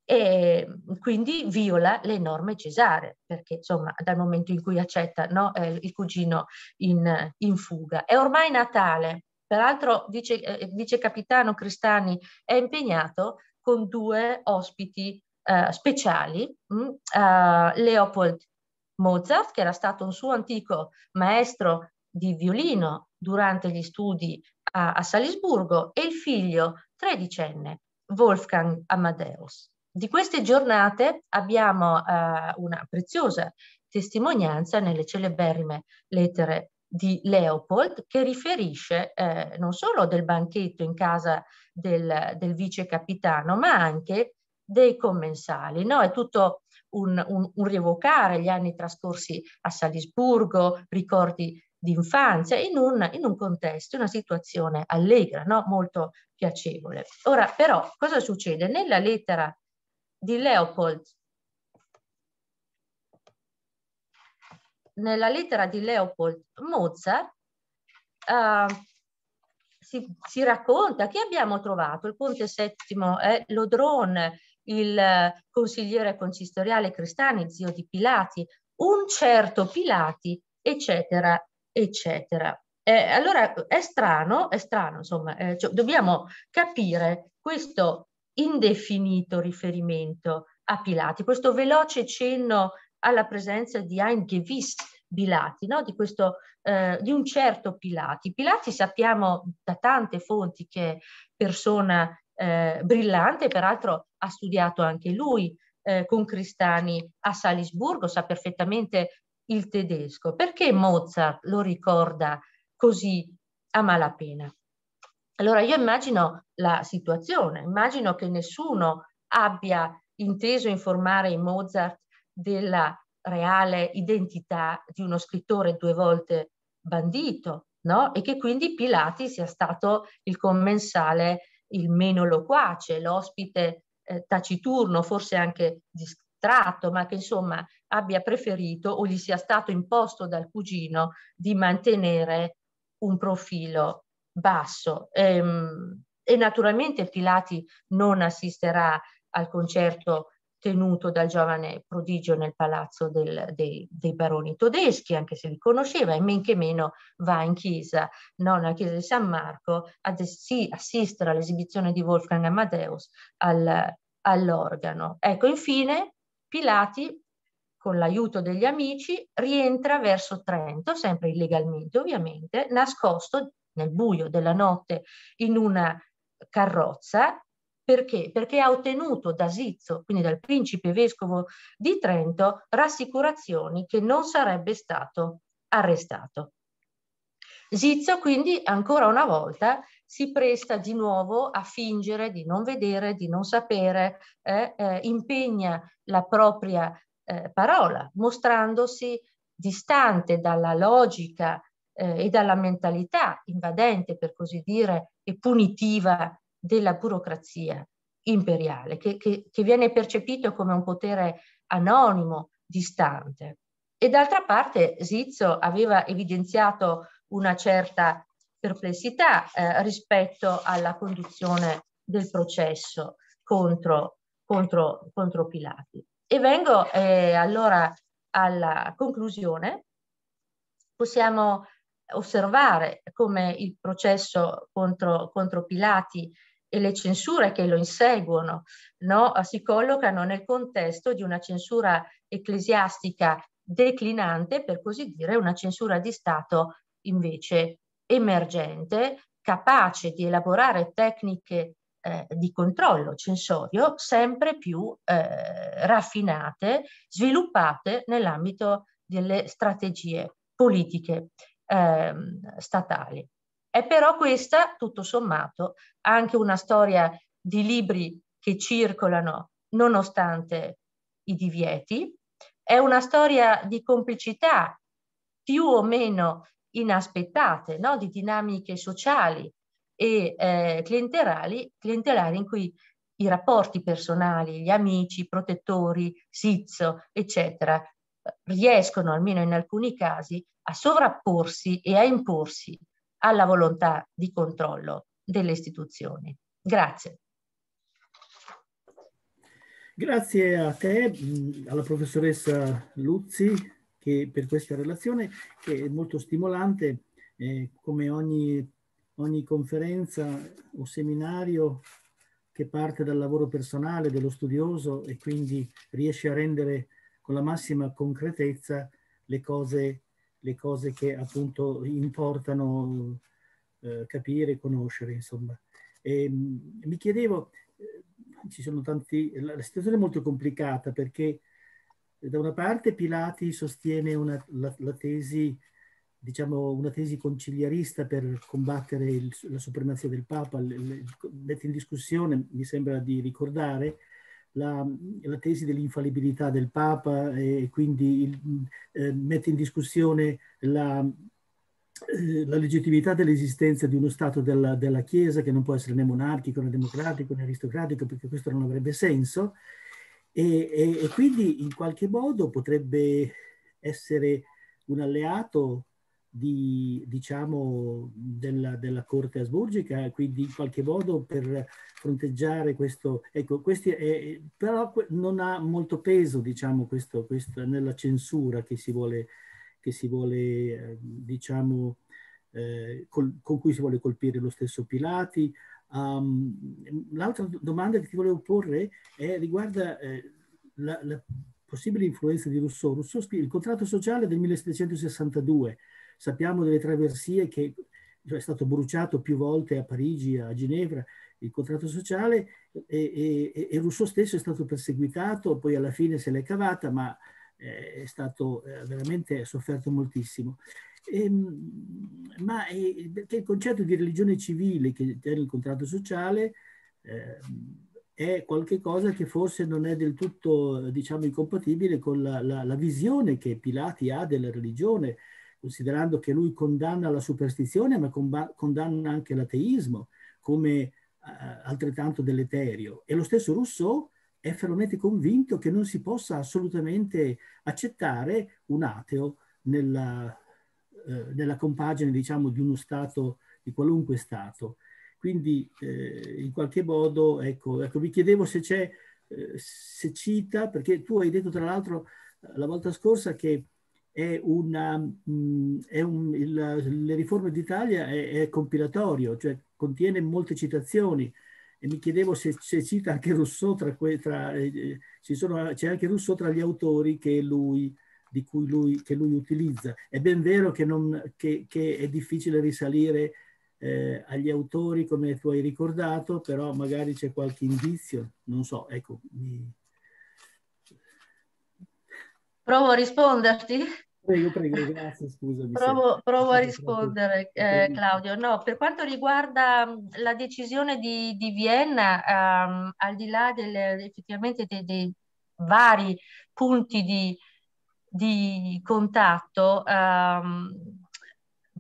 e quindi viola le norme Cesare, perché insomma dal momento in cui accetta no, eh, il cugino in, in, fuga. È ormai Natale, peraltro vice, eh, vice capitano Cristani è impegnato con due ospiti eh, speciali, mh, mm, uh, Leopold Mozart, che era stato un suo antico maestro di violino durante gli studi a, a Salisburgo, e il figlio tredicenne, Wolfgang Amadeus. Di queste giornate abbiamo uh, una preziosa testimonianza nelle celeberrime lettere di Leopold che riferisce eh, non solo del banchetto in casa del, del vice capitano, ma anche dei commensali. No? È tutto un, un, un, rievocare gli anni trascorsi a Salisburgo, ricordi di infanzia, in un, in un contesto, una situazione allegra, no? molto piacevole. Ora, però, cosa succede? Nella lettera di Leopold nella lettera di Leopold Mozart uh, si, si, racconta che abbiamo trovato il Ponte VII è Lodron, il consigliere consistoriale Cristani, zio di Pilati, un certo Pilati, eccetera, eccetera. Eh, allora è strano, è strano, insomma, eh, cioè, dobbiamo capire questo indefinito riferimento a Pilati, questo veloce cenno alla presenza di ein gewiss Bilati, no? di, questo, eh, di un certo Pilati. Pilati sappiamo da tante fonti che è persona eh, brillante, peraltro ha studiato anche lui eh, con Cristani a Salisburgo, sa perfettamente il tedesco. Perché Mozart lo ricorda così a malapena? Allora io immagino la situazione, immagino che nessuno abbia inteso informare Mozart della reale identità di uno scrittore due volte bandito, no? E che quindi Pilati sia stato il commensale il meno loquace, l'ospite eh, taciturno, forse anche distratto, ma che insomma abbia preferito o gli sia stato imposto dal cugino di mantenere un profilo basso. Ehm, e naturalmente Pilati non assisterà al concerto tenuto dal giovane prodigio nel palazzo del, dei, dei, baroni tedeschi, anche se li conosceva, e men che meno va in chiesa, no, nella chiesa di San Marco, ad sì, assistere all'esibizione di Wolfgang Amadeus al, all'organo. Ecco, infine, Pilati, con l'aiuto degli amici, rientra verso Trento, sempre illegalmente ovviamente, nascosto nel buio della notte in una carrozza perché? Perché ha ottenuto da Zizzo, quindi dal principe vescovo di Trento, rassicurazioni che non sarebbe stato arrestato. Zizzo quindi ancora una volta si presta di nuovo a fingere di non vedere, di non sapere, eh, eh, impegna la propria eh, parola, mostrandosi distante dalla logica eh, e dalla mentalità invadente, per così dire, e punitiva della burocrazia imperiale, che, che, che viene percepito come un potere anonimo, distante. E d'altra parte Zizzo aveva evidenziato una certa perplessità eh, rispetto alla conduzione del processo contro, contro, contro Pilati. E vengo eh, allora alla conclusione. Possiamo osservare come il processo contro, contro Pilati e le censure che lo inseguono no, si collocano nel contesto di una censura ecclesiastica declinante, per così dire, una censura di Stato invece emergente, capace di elaborare tecniche eh, di controllo censorio sempre più eh, raffinate, sviluppate nell'ambito delle strategie politiche eh, statali. È però questa, tutto sommato, anche una storia di libri che circolano nonostante i divieti, è una storia di complicità più o meno inaspettate, no? di dinamiche sociali e eh, clientelari, clientelari in cui i rapporti personali, gli amici, i protettori, Sizzo, eccetera, riescono, almeno in alcuni casi, a sovrapporsi e a imporsi alla volontà di controllo delle istituzioni. Grazie. Grazie a te, alla professoressa Luzzi, che per questa relazione che è molto stimolante, eh, come ogni, ogni conferenza o seminario che parte dal lavoro personale dello studioso e quindi riesce a rendere con la massima concretezza le cose le cose che appunto importano eh, capire, conoscere, insomma. E, mm, mi chiedevo, eh, ci sono tanti, la, la, situazione è molto complicata perché da una parte Pilati sostiene una, la, la, tesi, diciamo una tesi conciliarista per combattere il, la supremazia del Papa, mette in discussione, mi sembra di ricordare, la, la tesi dell'infallibilità del Papa e quindi il, eh, mette in discussione la, eh, la legittimità dell'esistenza di uno Stato della, della, Chiesa che non può essere né monarchico né democratico né aristocratico perché questo non avrebbe senso. E, e, e quindi in qualche modo potrebbe essere un alleato di, diciamo, della, della, corte asburgica, quindi in qualche modo per fronteggiare questo, ecco, questi è, però non ha molto peso, diciamo, questo, questo nella censura che si vuole, che si vuole eh, diciamo, eh, col, con cui si vuole colpire lo stesso Pilati. Um, l'altra domanda che ti volevo porre è, riguarda eh, la, la possibile influenza di Rousseau. Rousseau il contratto sociale del 1762 Sappiamo delle traversie che cioè, è stato bruciato più volte a Parigi, a Ginevra, il contratto sociale e, e, e Rousseau stesso è stato perseguitato, poi alla fine se l'è cavata, ma eh, è stato eh, veramente sofferto moltissimo. E, ehm, ma è, perché il concetto di religione civile che è nel contratto sociale eh, è qualcosa che forse non è del tutto, diciamo, incompatibile con la, la, la visione che Pilati ha della religione, considerando che lui condanna la superstizione, ma condanna anche l'ateismo come eh, altrettanto deleterio. E lo stesso Rousseau è fermamente convinto che non si possa assolutamente accettare un ateo nella, eh, nella compagine, diciamo, di uno Stato, di qualunque Stato. Quindi eh, in qualche modo, ecco, ecco, vi chiedevo se c'è, eh, se cita, perché tu hai detto tra l'altro la volta scorsa che è una, mh, è un, il, le riforme d'Italia è, è, compilatorio, cioè contiene molte citazioni e mi chiedevo se, se cita anche Rousseau tra, tra eh, sono, c'è anche Rousseau tra gli autori che lui, di cui lui, che lui utilizza. È ben vero che, non, che, che è difficile risalire eh, agli autori come tu hai ricordato, però magari c'è qualche indizio, non so, ecco. Mi... Provo a risponderti. Prego, prego, grazie, scusami. Provo, provo a rispondere, eh, Claudio. No, per quanto riguarda mm, la decisione di, di Vienna, um, al di là delle, effettivamente dei, dei vari punti di, di contatto, um,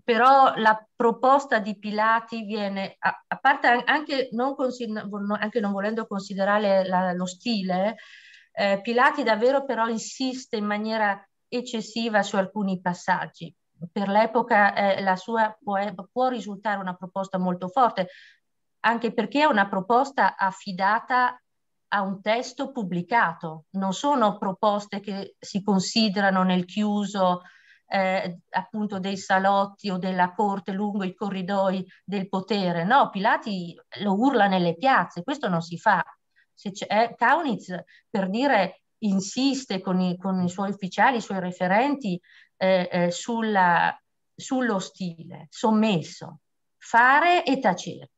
però la proposta di Pilati viene, a, a parte anche non, anche non, volendo considerare la, lo stile, eh, Pilati davvero però insiste in maniera eccessiva su alcuni passaggi. Per l'epoca eh, la sua può, può risultare una proposta molto forte, anche perché è una proposta affidata a un testo pubblicato, non sono proposte che si considerano nel chiuso eh, appunto dei salotti o della corte lungo i corridoi del potere. No, Pilati lo urla nelle piazze, questo non si fa. Se c'è, Kaunitz per dire insiste con i, con i suoi ufficiali, i suoi referenti eh, eh, sulla, sullo stile sommesso, fare e tacere.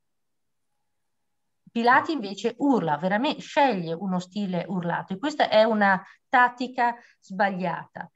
Pilati invece urla, veramente sceglie uno stile urlato e questa è una tattica sbagliata.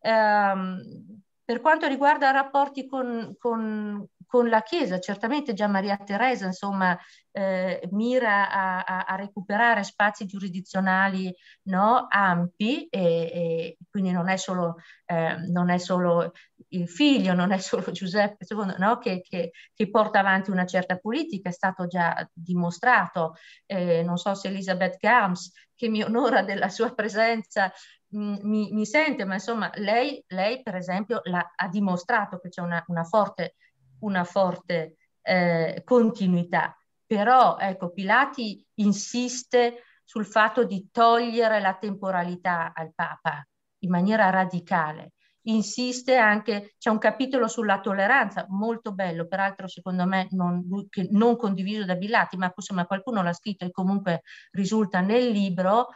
Um, per quanto riguarda rapporti con, con, con la Chiesa, certamente già Maria Teresa insomma, eh, mira a, a, a, recuperare spazi giurisdizionali no, ampi e, e, quindi non è, solo, eh, non è solo il figlio, non è solo Giuseppe II no, che, che, che, porta avanti una certa politica, è stato già dimostrato, eh, non so se Elisabeth Gams, che mi onora della sua presenza mi, mi, sente, ma insomma lei, lei per esempio ha dimostrato che c'è una, una forte, una forte eh, continuità. Però ecco, Pilati insiste sul fatto di togliere la temporalità al Papa in maniera radicale. Insiste anche, c'è un capitolo sulla tolleranza, molto bello, peraltro secondo me non, non condiviso da Pilati, ma insomma qualcuno l'ha scritto e comunque risulta nel libro.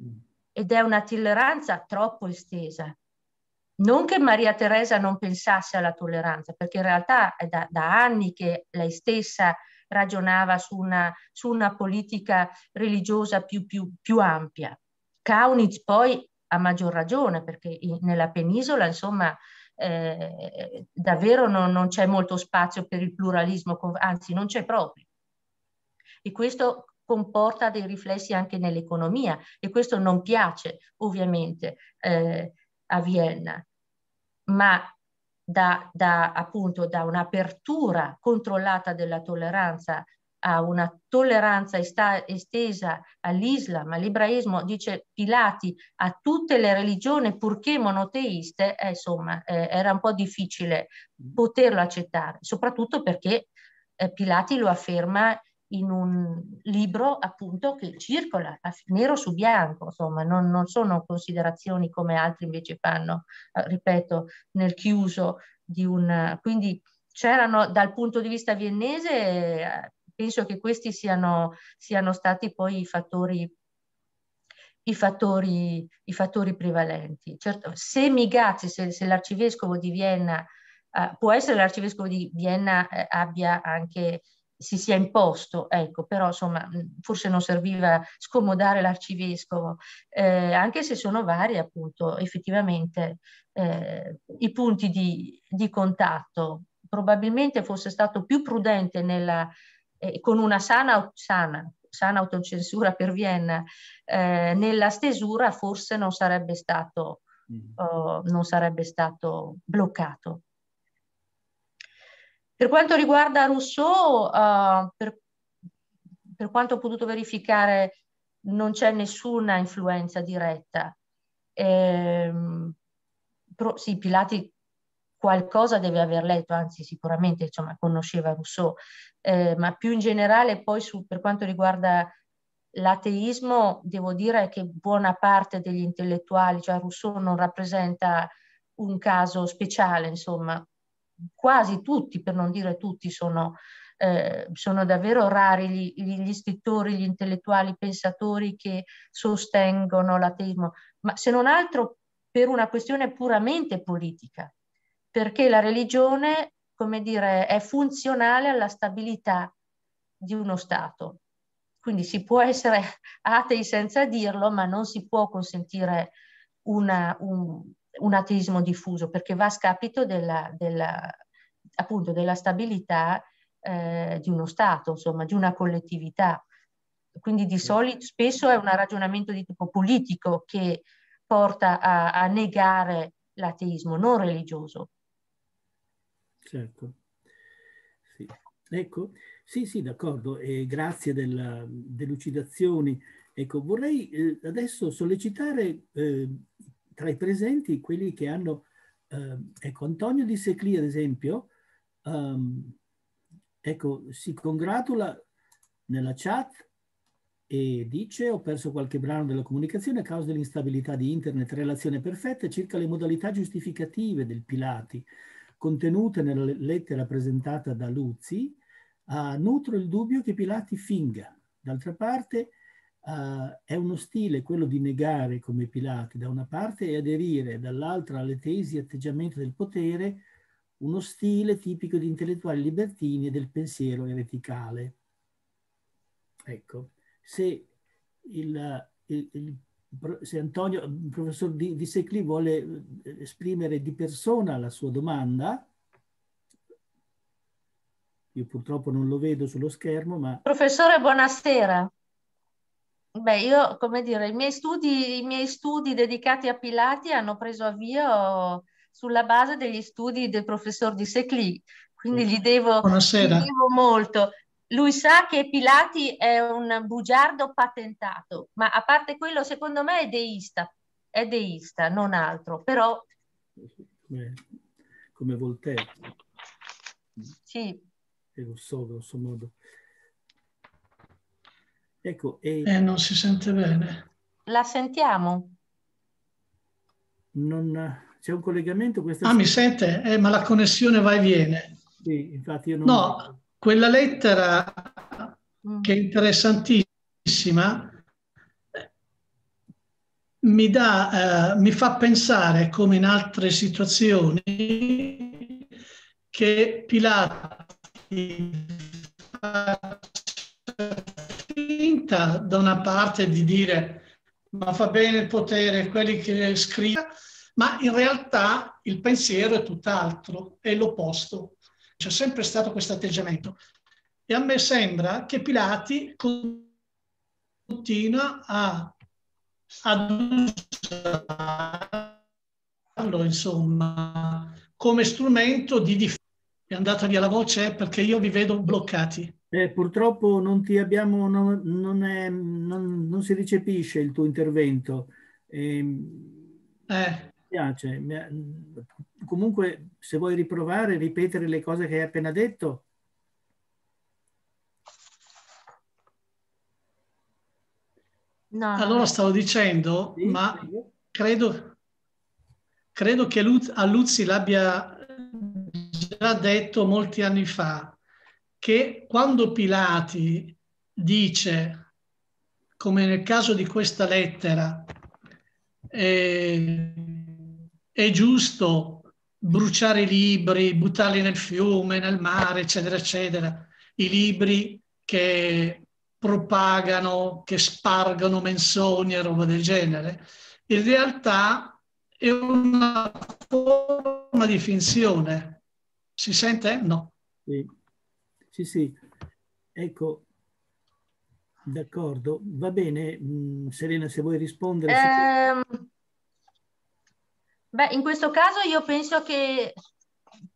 Mm ed è una tolleranza troppo estesa. Non che Maria Teresa non pensasse alla tolleranza, perché in realtà è da, da anni che lei stessa ragionava su una, su una politica religiosa più, più, più ampia. Kaunitz poi ha maggior ragione, perché in, nella penisola, insomma, eh, davvero non, non, c'è molto spazio per il pluralismo, anzi non c'è proprio. E questo comporta dei riflessi anche nell'economia e questo non piace ovviamente eh, a Vienna, ma da, da, appunto da un'apertura controllata della tolleranza a una tolleranza estesa all'Islam, all'ebraismo, dice Pilati, a tutte le religioni purché monoteiste, eh, insomma, eh, era un po' difficile poterlo accettare, soprattutto perché eh, Pilati lo afferma in un libro appunto che circola nero su bianco, insomma, non, non sono considerazioni come altri invece fanno, eh, ripeto, nel chiuso di un... Quindi c'erano dal punto di vista viennese, eh, penso che questi siano, siano stati poi i fattori i fattori, i fattori prevalenti. Certo, se Migazzi, se, se l'arcivescovo di Vienna, eh, può essere l'arcivescovo di Vienna eh, abbia anche si sia imposto, ecco, però insomma forse non serviva scomodare l'arcivescovo, eh, anche se sono vari appunto effettivamente eh, i punti di, di, contatto. Probabilmente fosse stato più prudente nella, eh, con una sana, sana, sana, autocensura per Vienna, eh, nella stesura forse non sarebbe stato, mm. oh, non sarebbe stato bloccato. Per quanto riguarda Rousseau, uh, per, per, quanto ho potuto verificare, non c'è nessuna influenza diretta. Ehm, pro, sì, Pilati qualcosa deve aver letto, anzi sicuramente insomma, conosceva Rousseau, eh, ma più in generale poi su, per quanto riguarda l'ateismo, devo dire che buona parte degli intellettuali, cioè Rousseau non rappresenta un caso speciale, insomma, quasi tutti, per non dire tutti, sono, eh, sono davvero rari gli, gli, scrittori, gli intellettuali, i pensatori che sostengono l'ateismo, ma se non altro per una questione puramente politica perché la religione, come dire, è funzionale alla stabilità di uno Stato. Quindi si può essere atei senza dirlo, ma non si può consentire una, un, un, ateismo diffuso, perché va a scapito della, della, appunto, della stabilità eh, di uno Stato, insomma, di una collettività. Quindi di solito spesso è un ragionamento di tipo politico che porta a, a negare l'ateismo, non religioso. Certo. Sì. Ecco, sì, sì, d'accordo, e grazie della, delucidazioni. Ecco, vorrei eh, adesso sollecitare eh, tra i presenti quelli che hanno, eh, ecco, Antonio Di Secli, ad esempio, um, ecco, si congratula nella chat e dice ho perso qualche brano della comunicazione a causa dell'instabilità di internet, relazione perfetta circa le modalità giustificative del Pilati contenute nella lettera presentata da Luzzi, uh, nutro il dubbio che Pilati finga. D'altra parte uh, è uno stile quello di negare come Pilati da una parte e aderire dall'altra alle tesi e atteggiamenti del potere, uno stile tipico di intellettuali libertini e del pensiero ereticale. Ecco, se il, il, il se Antonio, il professor Di, Di Secli vuole eh, esprimere di persona la sua domanda, io purtroppo non lo vedo sullo schermo, ma... Professore, buonasera. Beh, io, come dire, i miei studi, i miei studi dedicati a Pilati hanno preso avvio sulla base degli studi del professor Di Secli, quindi gli devo, gli devo molto lui sa che Pilati è un bugiardo patentato, ma a parte quello, secondo me è deista, è deista, non altro, però... Come, come Voltaire. Sì. E lo so, grosso modo. Ecco, e... Eh, non si sente bene. La sentiamo? Non... C'è un collegamento? Questa ah, sera... mi sente? Eh, ma la connessione va e viene. Sì, infatti io non... No, quella lettera mm. che è interessantissima mi, dà, eh, mi fa pensare, come in altre situazioni, che Pilati fa finta da una parte di dire ma fa bene il potere, quelli che scrivono, ma in realtà il pensiero è tutt'altro, è l'opposto. C'è sempre stato questo atteggiamento. E a me sembra che Pilati continua a, ad usarlo, insomma, come strumento di difesa. È andata via la voce perché io vi vedo bloccati. Eh, purtroppo non ti abbiamo, non, non, è, non, non si recepisce il tuo intervento. Ehm, eh, Mi piace comunque se vuoi riprovare, ripetere le cose che hai appena detto. No, allora stavo dicendo, sì, ma credo, credo che a Luzzi l'abbia già detto molti anni fa, che quando Pilati dice, come nel caso di questa lettera, eh, è giusto bruciare i libri, buttarli nel fiume, nel mare, eccetera, eccetera. I libri che propagano, che spargono menzogne roba del genere. In realtà è una forma di finzione. Si sente? No. Sì, sì. sì. Ecco, d'accordo. Va bene. Mm, Serena, se vuoi rispondere. Um... Beh, in questo caso io penso che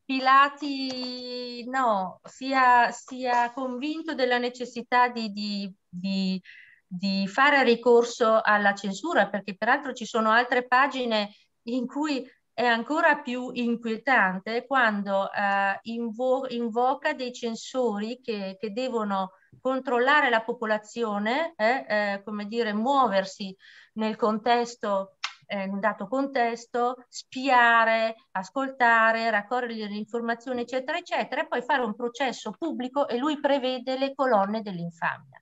Pilati no, sia, sia convinto della necessità di, di, di, di, fare ricorso alla censura, perché peraltro ci sono altre pagine in cui è ancora più inquietante quando eh, invo invoca dei censori che, che, devono controllare la popolazione, eh, eh, come dire, muoversi nel contesto, eh, in un dato contesto, spiare, ascoltare, raccogliere le informazioni, eccetera, eccetera, e poi fare un processo pubblico e lui prevede le colonne dell'infamia.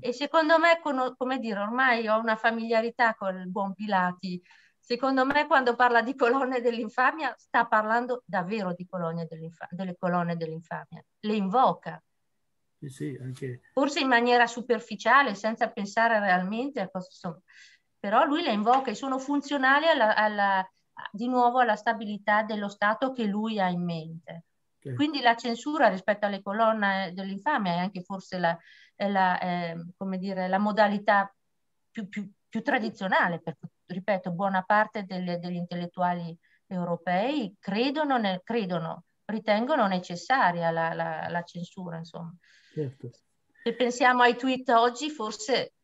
E secondo me, come dire, ormai ho una familiarità con il buon Pilati, Secondo me quando parla di colonne dell'infamia sta parlando davvero di colonne delle colonne dell'infamia, le invoca. Sì, sì, anche... Forse in maniera superficiale, senza pensare realmente a cosa sono. Però lui le invoca e sono funzionali alla, alla, di nuovo alla stabilità dello Stato che lui ha in mente. Okay. Quindi la censura rispetto alle colonne dell'infamia è anche forse la, la, eh, dire, la modalità più, più, più tradizionale per ripeto, buona parte delle, degli intellettuali europei credono, nel, credono ritengono necessaria la, la, la censura, insomma. Certo. Se pensiamo ai tweet oggi, forse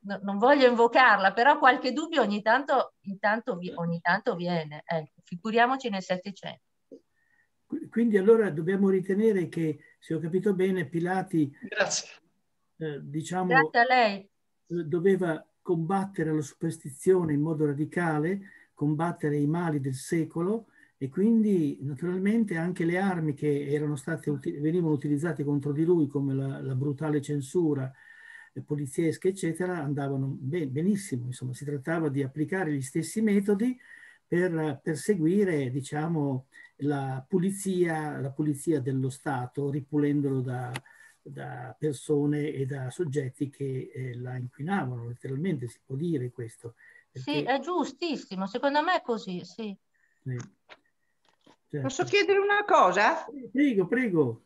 no, non voglio invocarla, però qualche dubbio ogni tanto, intanto, ogni tanto viene. Ecco, figuriamoci nel Settecento. Quindi allora dobbiamo ritenere che, se ho capito bene, Pilati, eh, diciamo, Grazie a lei. Eh, doveva combattere la superstizione in modo radicale, combattere i mali del secolo e quindi naturalmente anche le armi che erano state, venivano utilizzate contro di lui come la, la brutale censura poliziesca eccetera andavano ben, benissimo, insomma si trattava di applicare gli stessi metodi per perseguire diciamo la pulizia, la pulizia dello Stato ripulendolo da, da persone e da soggetti che eh, la inquinavano, letteralmente si può dire questo. Perché... Sì, è giustissimo, secondo me è così, sì. sì. Certo. Posso chiedere una cosa? Prego, prego.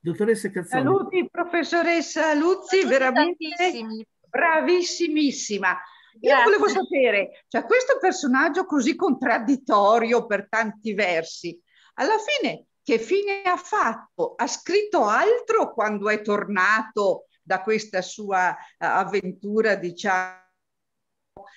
Dottoressa Cazzoni. Saluti, professoressa Luzzi, veramente bravissimissima. Io Grazie. volevo sapere, cioè questo personaggio così contraddittorio per tanti versi, alla fine che fine ha fatto? Ha scritto altro quando è tornato da questa sua uh, avventura, diciamo,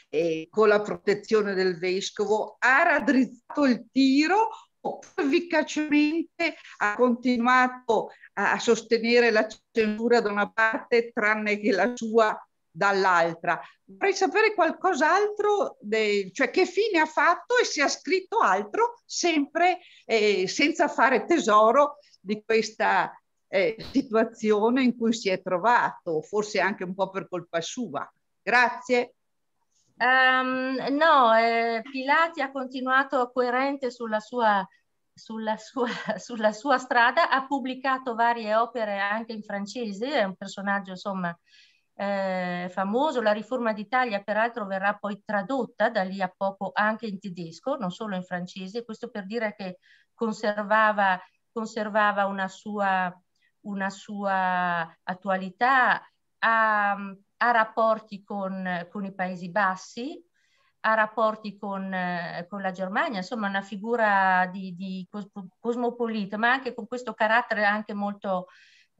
eh, con la protezione del vescovo? Ha raddrizzato il tiro o efficacemente ha continuato a sostenere la censura da una parte tranne che la sua dall'altra. Vorrei sapere qualcos'altro, cioè che fine ha fatto e se ha scritto altro, sempre eh, senza fare tesoro di questa eh, situazione in cui si è trovato, forse anche un po' per colpa sua. Grazie. Um, no, eh, Pilati ha continuato coerente sulla sua, sulla, sua, sulla sua strada, ha pubblicato varie opere anche in francese, è un personaggio insomma eh, famoso. La riforma d'Italia peraltro verrà poi tradotta da lì a poco anche in tedesco, non solo in francese, questo per dire che conservava, conservava una, sua, una sua attualità, ha, ha rapporti con, con, i Paesi Bassi, ha rapporti con, con, la Germania, insomma una figura di, di cosmopolita, ma anche con questo carattere anche molto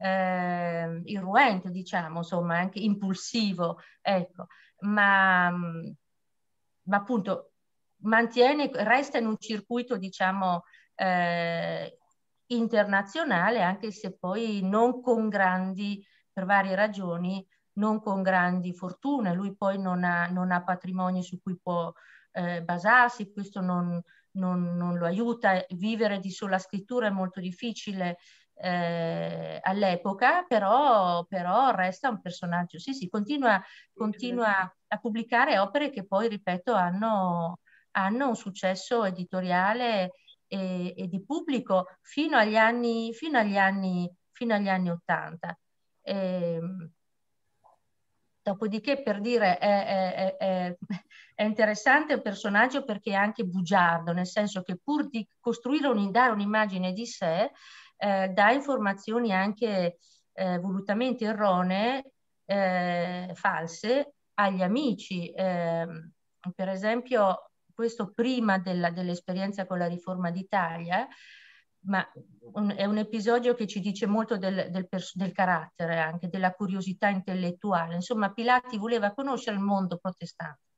eh, irruente, diciamo, insomma, anche impulsivo, ecco, ma, ma appunto mantiene, resta in un circuito, diciamo, eh, internazionale, anche se poi non con grandi, per varie ragioni, non con grandi fortune. Lui poi non ha, non ha patrimoni su cui può eh, basarsi, questo non, non, non, lo aiuta. Vivere di sola scrittura è molto difficile eh, all'epoca, però, però, resta un personaggio. Sì, sì, continua, continua, a pubblicare opere che poi, ripeto, hanno, hanno un successo editoriale e, e, di pubblico fino agli anni, fino agli anni, fino agli anni 80. E, ehm, Dopodiché, per dire, è, è, è, interessante il personaggio perché è anche bugiardo, nel senso che pur di costruire un, dare un'immagine di sé, eh, dà informazioni anche eh, volutamente erronee, eh, false, agli amici. Ehm, per esempio, questo prima della, dell'esperienza con la riforma d'Italia, ma un, è un episodio che ci dice molto del, del, del, carattere, anche della curiosità intellettuale. Insomma, Pilati voleva conoscere il mondo protestante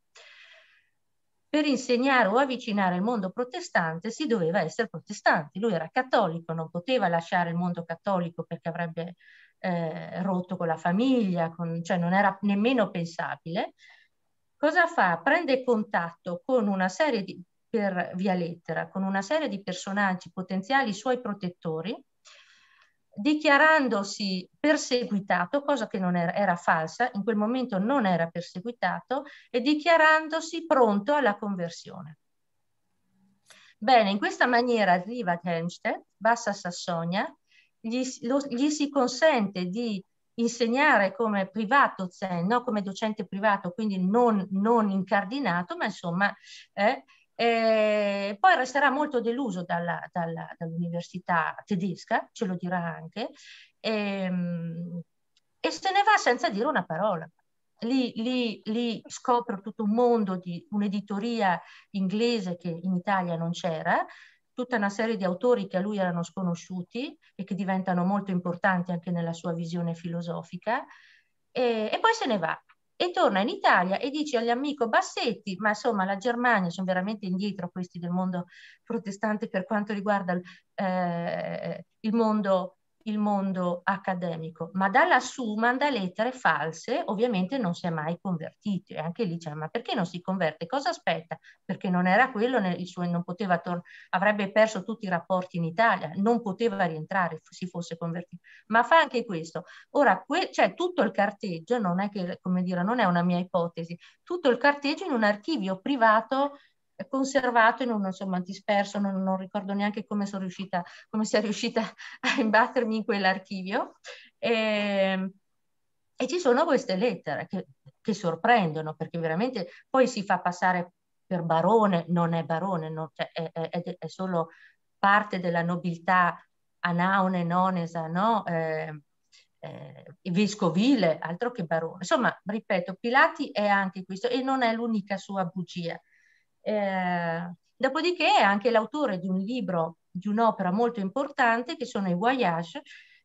per insegnare o avvicinare il mondo protestante si doveva essere protestanti. Lui era cattolico, non poteva lasciare il mondo cattolico perché avrebbe eh, rotto con la famiglia, con, cioè non era nemmeno pensabile. Cosa fa? Prende contatto con una serie di, per via lettera, con una serie di personaggi potenziali suoi protettori, dichiarandosi perseguitato, cosa che non era, era, falsa, in quel momento non era perseguitato, e dichiarandosi pronto alla conversione. Bene, in questa maniera arriva a Helmstedt, Bassa Sassonia, gli, lo, gli, si consente di insegnare come privato zen, no? come docente privato, quindi non, non incardinato, ma insomma eh, eh, poi resterà molto deluso dalla, dalla, dall'università tedesca, ce lo dirà anche, ehm, e se ne va senza dire una parola. Lì, lì, lì, scopro tutto un mondo di un'editoria inglese che in Italia non c'era, tutta una serie di autori che a lui erano sconosciuti e che diventano molto importanti anche nella sua visione filosofica, e, e poi se ne va e torna in Italia e dice all'amico Bassetti, ma insomma la Germania sono veramente indietro questi del mondo protestante per quanto riguarda eh, il mondo il mondo accademico, ma da lassù manda lettere false, ovviamente non si è mai convertito e anche lì c'è, ma perché non si converte? Cosa aspetta? Perché non era quello, il suo, non poteva avrebbe perso tutti i rapporti in Italia, non poteva rientrare si fosse convertito, ma fa anche questo. Ora, que, cioè, tutto il carteggio, non è che, come dire, non è una mia ipotesi, tutto il carteggio in un archivio privato conservato in un insomma disperso, non, non ricordo neanche come sono riuscita, come sia riuscita a imbattermi in quell'archivio. E, ehm, e, ci sono queste lettere che, che, sorprendono perché veramente poi si fa passare per barone, non è barone, non, cioè è, è, è, solo parte della nobiltà anaune, nonesa, no? Eh, eh, vescovile, altro che barone. Insomma, ripeto, Pilati è anche questo e non è l'unica sua bugia. Eh, dopodiché è anche l'autore di un libro, di un'opera molto importante che sono i Voyage,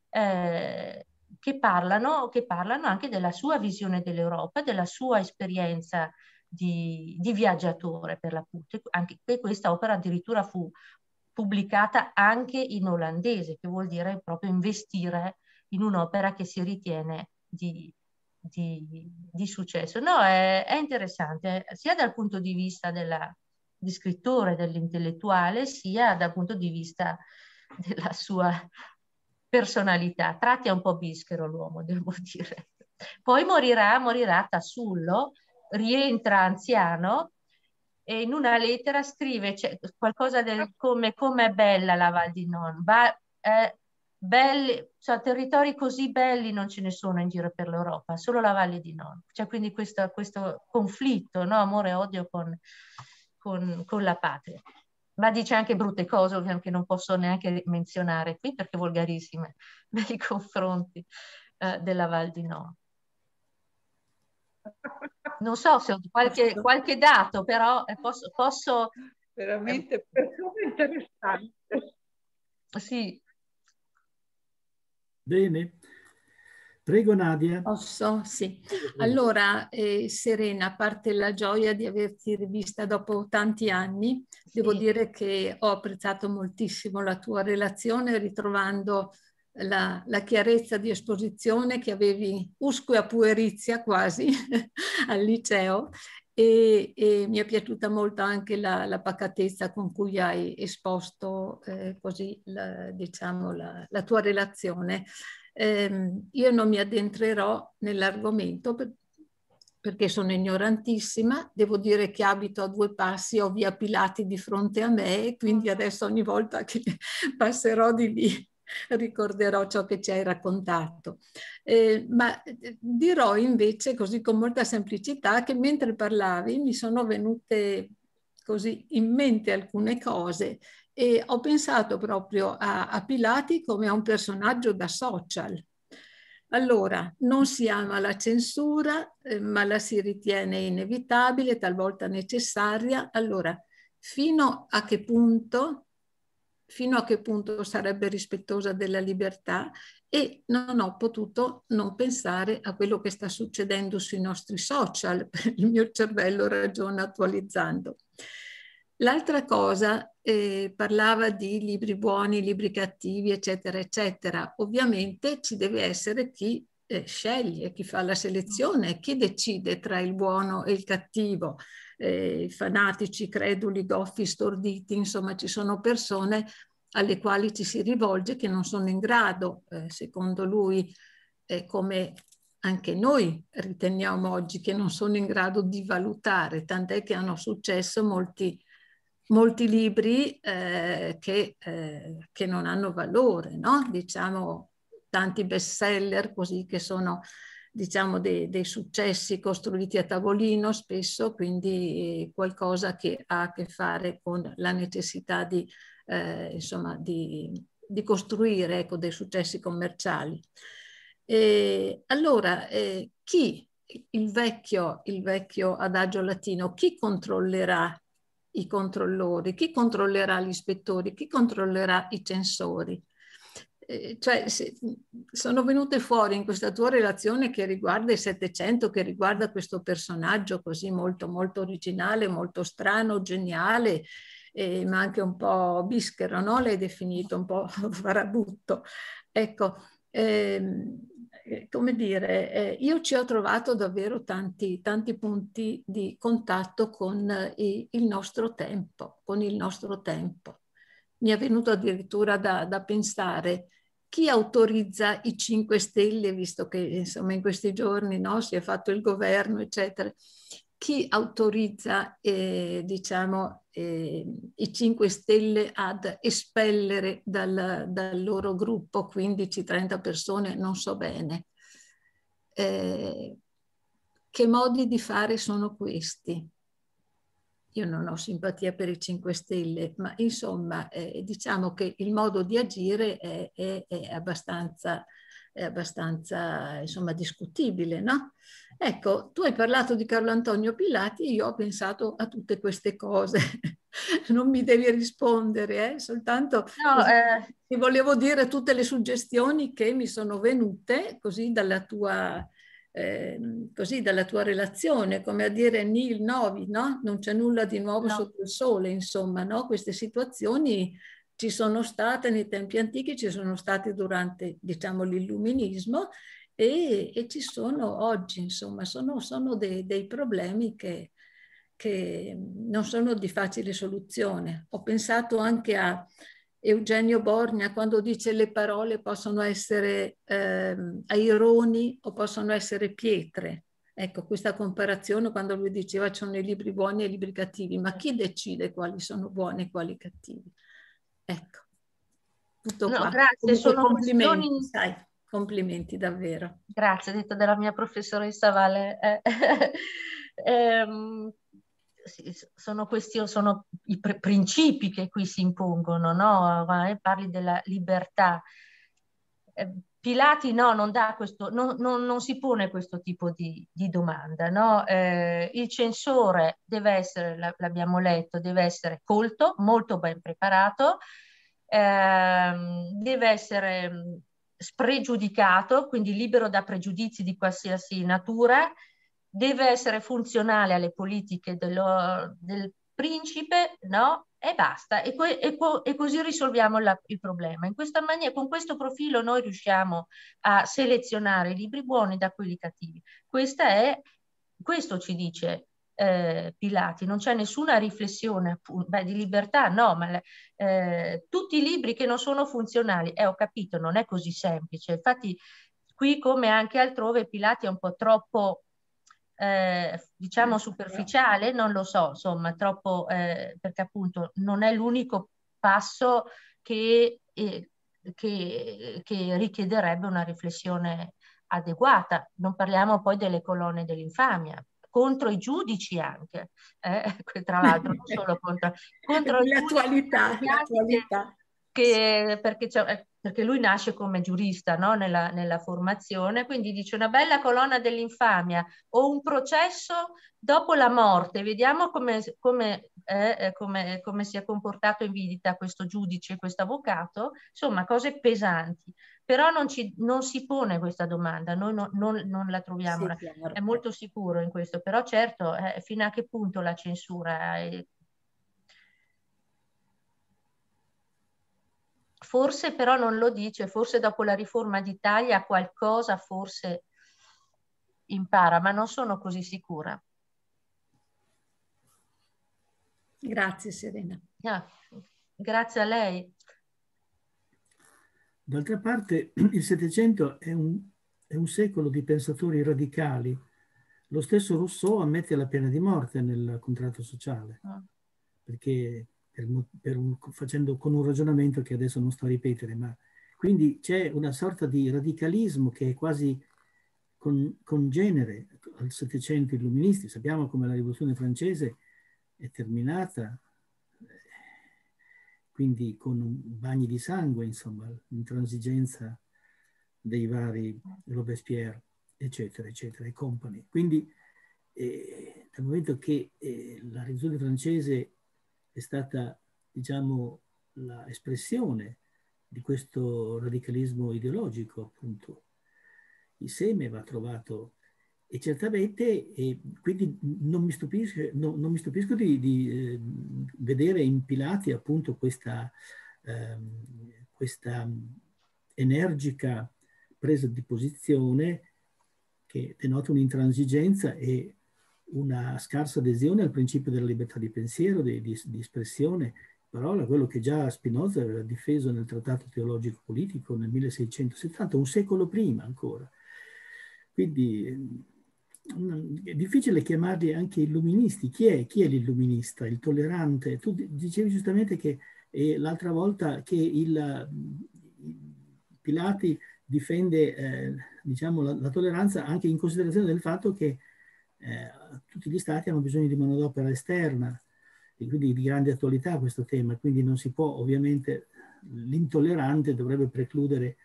eh, che, parlano, che parlano anche della sua visione dell'Europa, della sua esperienza di, di viaggiatore per l'appunto. Anche questa opera addirittura fu pubblicata anche in olandese, che vuol dire proprio investire in un'opera che si ritiene di, di, di successo. No, è, è, interessante sia dal punto di vista della, di scrittore, dell'intellettuale, sia dal punto di vista della sua personalità. Tratti è un po' bischero l'uomo, devo dire. Poi morirà, morirà Tassullo, rientra anziano e in una lettera scrive cioè, qualcosa del come è bella la Val di Non. Va, eh, belli, cioè, territori così belli non ce ne sono in giro per l'Europa, solo la Valle di Non. C'è quindi questo, questo conflitto, no? amore e odio con, con, con, la patria. Ma dice anche brutte cose che non posso neanche menzionare qui perché volgarissime nei confronti eh, della Val di Non. Non so se ho qualche, qualche dato, però eh, posso... posso Veramente eh, interessante. Sì, Bene. Prego Nadia. Posso? Sì. Allora, eh, Serena, a parte la gioia di averti rivista dopo tanti anni, sì. devo dire che ho apprezzato moltissimo la tua relazione ritrovando la, la chiarezza di esposizione che avevi usque a puerizia quasi al liceo e, e, mi è piaciuta molto anche la, la pacatezza con cui hai esposto eh, così la, diciamo, la, la, tua relazione. Eh, io non mi addentrerò nell'argomento per, perché sono ignorantissima, devo dire che abito a due passi, ho via Pilati di fronte a me e quindi adesso ogni volta che passerò di lì ricorderò ciò che ci hai raccontato. Eh, ma eh, dirò invece così con molta semplicità che mentre parlavi mi sono venute così in mente alcune cose e ho pensato proprio a, a Pilati come a un personaggio da social. Allora, non si ama la censura, eh, ma la si ritiene inevitabile, talvolta necessaria. Allora, fino a che punto fino a che punto sarebbe rispettosa della libertà e non ho potuto non pensare a quello che sta succedendo sui nostri social, il mio cervello ragiona attualizzando. L'altra cosa eh, parlava di libri buoni, libri cattivi, eccetera, eccetera. Ovviamente ci deve essere chi eh, sceglie, chi fa la selezione, chi decide tra il buono e il cattivo. Eh, fanatici, creduli, goffi, storditi, insomma ci sono persone alle quali ci si rivolge che non sono in grado, eh, secondo lui, eh, come anche noi riteniamo oggi, che non sono in grado di valutare, tant'è che hanno successo molti, molti libri eh, che, eh, che, non hanno valore, no? diciamo tanti bestseller così che sono diciamo dei, dei, successi costruiti a tavolino spesso, quindi qualcosa che ha a che fare con la necessità di eh, insomma, di, di costruire ecco, dei successi commerciali. E allora, eh, chi, il vecchio, il vecchio adagio latino, chi controllerà i controllori, chi controllerà gli ispettori, chi controllerà i censori? Eh, cioè, sono venute fuori in questa tua relazione che riguarda il Settecento, che riguarda questo personaggio così molto, molto originale, molto strano, geniale, eh, ma anche un po' bischero, no? l'hai definito, un po' farabutto. Ecco, ehm, eh, come dire, eh, io ci ho trovato davvero tanti, tanti punti di contatto con eh, il nostro tempo, con il nostro tempo. Mi è venuto addirittura da, da pensare chi autorizza i 5 Stelle, visto che insomma in questi giorni no, si è fatto il governo, eccetera, chi autorizza eh, diciamo, eh, i 5 Stelle ad espellere dal, dal loro gruppo 15-30 persone, non so bene. Eh, che modi di fare sono questi? Io non ho simpatia per i 5 Stelle, ma insomma eh, diciamo che il modo di agire è, è, è abbastanza è abbastanza insomma, discutibile, no? Ecco, tu hai parlato di Carlo Antonio Pilati e io ho pensato a tutte queste cose. non mi devi rispondere, eh? soltanto no, eh... ti volevo dire tutte le suggestioni che mi sono venute così dalla tua, eh, così dalla tua relazione, come a dire nil novi, no? Non c'è nulla di nuovo no. sotto il sole, insomma, no? Queste situazioni ci sono state nei tempi antichi, ci sono state durante, diciamo, l'illuminismo e, e, ci sono oggi, insomma, sono, sono dei, dei, problemi che, che non sono di facile soluzione. Ho pensato anche a Eugenio Borgna quando dice le parole possono essere eh, aironi o possono essere pietre. Ecco, questa comparazione quando lui diceva ci sono i libri buoni e i libri cattivi, ma chi decide quali sono buoni e quali cattivi? Ecco, tutto no, qua. Grazie, Comunque, sono complimenti, questioni... sai, complimenti davvero. Grazie, detto dalla mia professoressa Vale. Eh, ehm, sono, questi, sono i principi che qui si impongono, no? Parli della libertà. Eh, Pilati no, non, questo, non, non, non, si pone questo tipo di, di domanda. No? Eh, il censore deve essere, l'abbiamo letto, deve essere colto, molto ben preparato, eh, deve essere mm, spregiudicato, quindi libero da pregiudizi di qualsiasi natura, deve essere funzionale alle politiche dello, del principe, no? e basta, e, e, e così risolviamo la, il problema. In questa maniera, con questo profilo noi riusciamo a selezionare i libri buoni da quelli cattivi. È, questo ci dice eh, Pilati, non c'è nessuna riflessione beh, di libertà, no, ma eh, tutti i libri che non sono funzionali, eh, ho capito, non è così semplice. Infatti qui come anche altrove Pilati è un po' troppo eh, diciamo superficiale, non lo so, insomma, troppo, eh, perché appunto non è l'unico passo che, eh, che, che, richiederebbe una riflessione adeguata. Non parliamo poi delle colonne dell'infamia, contro i giudici anche, eh, tra l'altro, non solo contro, contro l'attualità, l'attualità. Che, perché, perché, lui nasce come giurista no? nella, nella, formazione, quindi dice una bella colonna dell'infamia o un processo dopo la morte, vediamo come, come eh, come, come, si è comportato in vita questo giudice, questo avvocato, insomma cose pesanti. Però non, ci, non si pone questa domanda, noi no, non, non, la troviamo, sì, è molto sicuro in questo, però certo eh, fino a che punto la censura è, Forse però non lo dice, forse dopo la riforma d'Italia qualcosa forse impara, ma non sono così sicura. Grazie Serena. Ah, grazie a lei. D'altra parte il Settecento è un, è un secolo di pensatori radicali. Lo stesso Rousseau ammette la pena di morte nel contratto sociale, ah. perché per, per un, facendo con un ragionamento che adesso non sto a ripetere, ma quindi c'è una sorta di radicalismo che è quasi con, congenere al Settecento illuministi. Sappiamo come la rivoluzione francese è terminata, quindi con bagni di sangue, insomma, l'intransigenza dei vari Robespierre, eccetera, eccetera, e compagni. Quindi eh, dal momento che eh, la rivoluzione francese è stata, diciamo, l'espressione di questo radicalismo ideologico, appunto. Il seme va trovato e certamente, e quindi non mi stupisco, no, non mi stupisco di, di eh, vedere impilati appunto questa, eh, questa energica presa di posizione che denota un'intransigenza e una scarsa adesione al principio della libertà di pensiero, di, di, di espressione, parola, quello che già Spinoza aveva difeso nel trattato teologico politico nel 1670, un secolo prima ancora. Quindi mm, è difficile chiamarli anche illuministi. Chi è, chi è l'illuminista? Il tollerante? Tu dicevi giustamente che eh, l'altra volta che il, Pilati difende eh, diciamo, la, la, tolleranza anche in considerazione del fatto che eh, tutti gli stati hanno bisogno di manodopera esterna e quindi di grande attualità questo tema, quindi non si può ovviamente, l'intollerante dovrebbe precludere,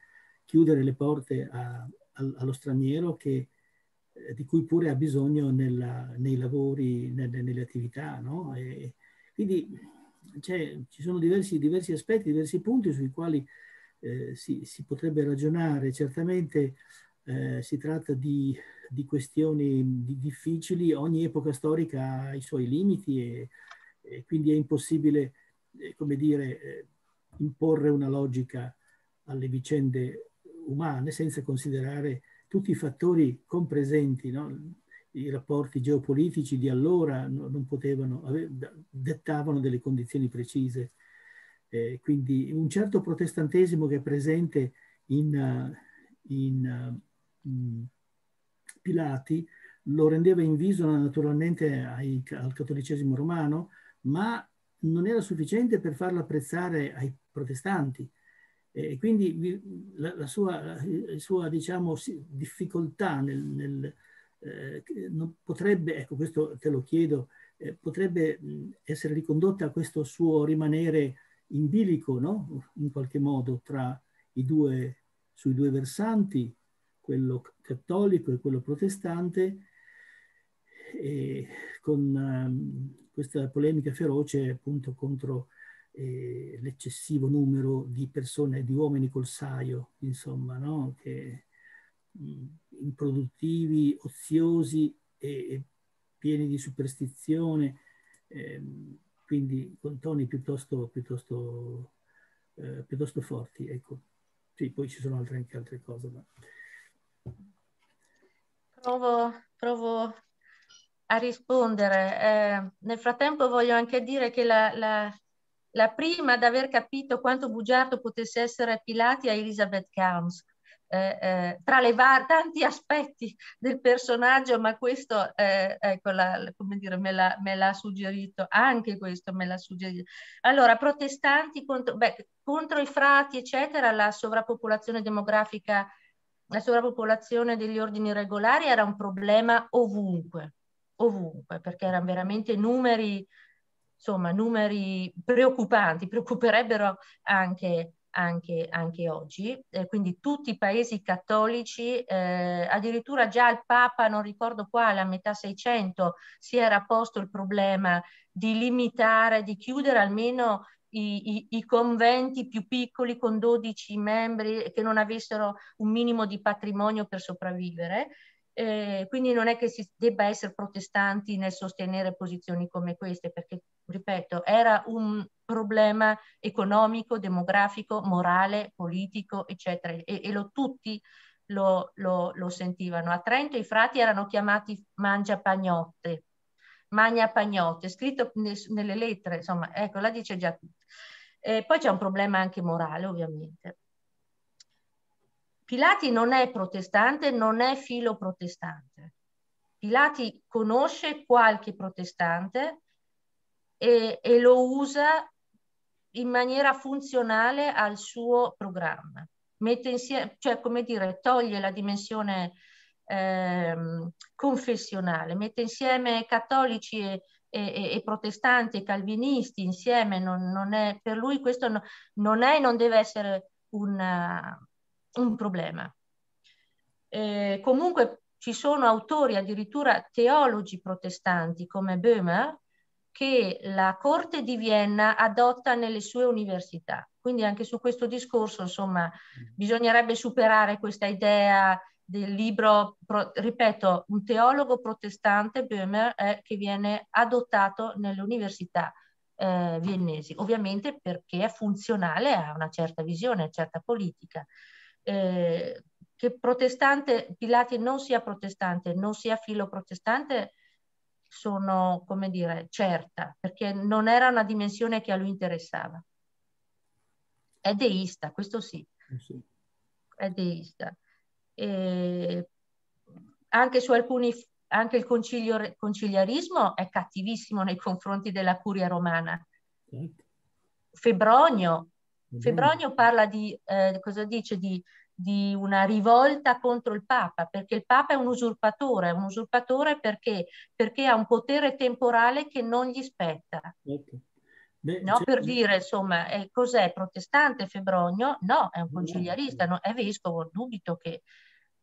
chiudere le porte a, a, allo straniero che, eh, di cui pure ha bisogno nella, nei lavori, nelle, nelle attività. No? E quindi ci sono diversi, diversi, aspetti, diversi punti sui quali eh, si, si, potrebbe ragionare. Certamente eh, si tratta di, di questioni di difficili, ogni epoca storica ha i suoi limiti e, e quindi è impossibile, eh, come dire, eh, imporre una logica alle vicende umane senza considerare tutti i fattori compresenti, no? i rapporti geopolitici di allora non potevano, dettavano delle condizioni precise. Eh, quindi un certo protestantesimo che è presente in, in Mm, Pilati lo rendeva inviso naturalmente ai, al cattolicesimo romano, ma non era sufficiente per farlo apprezzare ai protestanti. E quindi la, la, sua, la sua, diciamo, difficoltà nel, nel eh, potrebbe, ecco questo te lo chiedo, eh, potrebbe essere ricondotta a questo suo rimanere in bilico, no? in qualche modo, tra i due, sui due versanti, quello cattolico e quello protestante, e con um, questa polemica feroce appunto contro eh, l'eccessivo numero di persone, di uomini col saio, insomma, no? che mh, improduttivi, oziosi e, e, pieni di superstizione, eh, quindi con toni piuttosto, piuttosto, eh, piuttosto forti. Ecco. Sì, poi ci sono altre, anche altre cose. Ma... Provo, provo a rispondere. Eh, nel frattempo voglio anche dire che la, la, la, prima ad aver capito quanto bugiardo potesse essere Pilati è Elizabeth Carnes. Eh, eh, tra le tanti aspetti del personaggio, ma questo eh, ecco, la, come dire, me, l'ha, me l'ha suggerito, anche questo me l'ha suggerito. Allora, protestanti contro, beh, contro i frati, eccetera, la sovrappopolazione demografica la sovrappopolazione degli ordini regolari era un problema ovunque, ovunque, perché erano veramente numeri, insomma, numeri preoccupanti, preoccuperebbero anche, anche, anche oggi, eh, quindi tutti i paesi cattolici, eh, addirittura già il Papa, non ricordo quale, a metà 600 si era posto il problema di limitare, di chiudere almeno i, i, i, conventi più piccoli con 12 membri che non avessero un minimo di patrimonio per sopravvivere. Eh, quindi non è che si debba essere protestanti nel sostenere posizioni come queste, perché, ripeto, era un problema economico, demografico, morale, politico, eccetera, e, e lo, tutti lo, lo, lo, sentivano. A Trento i frati erano chiamati mangiapagnotte, magna pagnotte, scritto nelle lettere, insomma, ecco, la dice già tutto. Eh, poi c'è un problema anche morale, ovviamente. Pilati non è protestante, non è filo protestante. Pilati conosce qualche protestante e, e lo usa in maniera funzionale al suo programma. Mette insieme, cioè come dire, toglie la dimensione eh, confessionale, mette insieme cattolici e, e, e, protestanti e calvinisti insieme, non, non è, per lui questo no, non è e non deve essere una, un problema. Eh, comunque ci sono autori, addirittura teologi protestanti come Böhmer, che la Corte di Vienna adotta nelle sue università. Quindi anche su questo discorso, insomma, bisognerebbe superare questa idea del libro, pro, ripeto, un teologo protestante, Böhmer, eh, che viene adottato nelle università eh, viennesi, ovviamente perché è funzionale a una certa visione, a una certa politica eh, che protestante, Pilati non sia protestante, non sia filo protestante, sono, come dire, certa, perché non era una dimensione che a lui interessava. È deista, questo sì. Eh sì. È deista. E anche su alcuni, anche il concilio, conciliarismo è cattivissimo nei confronti della curia romana. Febronio Febronio parla di, eh, cosa dice, di, di, una rivolta contro il Papa, perché il Papa è un usurpatore, è un usurpatore perché, perché ha un potere temporale che non gli spetta. Okay. Beh, no, per dire, insomma, eh, cos'è protestante Febronio? No, è un conciliarista, no, è vescovo, dubito che,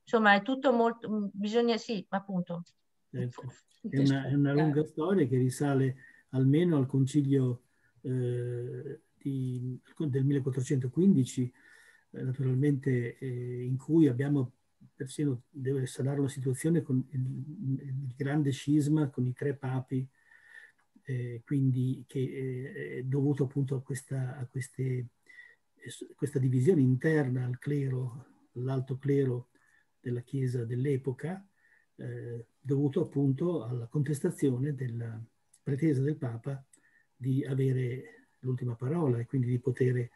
insomma, è tutto molto, mm, bisogna, sì, appunto. Certo. È, una, è, una, lunga storia che risale almeno al concilio eh, di, del 1415, eh, naturalmente eh, in cui abbiamo persino, deve sanare una situazione con il, il grande scisma con i tre papi, eh, quindi che eh, è dovuto appunto a questa, a queste, questa divisione interna al clero, all'alto clero della Chiesa dell'epoca, eh, dovuto appunto alla contestazione della pretesa del Papa di avere l'ultima parola e quindi di poter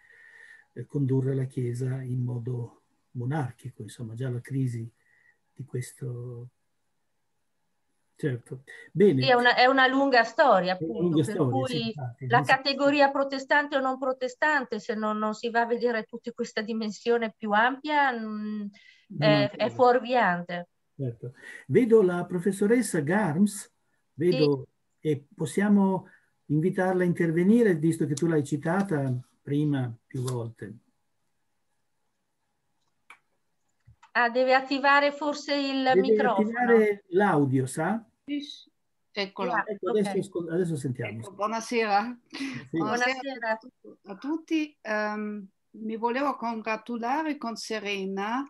eh, condurre la Chiesa in modo monarchico, insomma già la crisi di questo... Certo. Bene. È, una, è una lunga storia, appunto, lunga per storia, cui sì, infatti, la categoria protestante o non protestante, se non, non, si va a vedere tutta questa dimensione più ampia, mh, mm, è, è fuorviante. Certo. Vedo la professoressa Garms, vedo, sì. e possiamo invitarla a intervenire, visto che tu l'hai citata prima più volte. Ah, deve attivare forse il deve microfono. Deve attivare l'audio, sa? Eccolo. Ah, ecco adesso, okay. adesso, sentiamo. Ecco, buonasera. Sì. Buonasera. a tutti. Um, mi volevo congratulare con Serena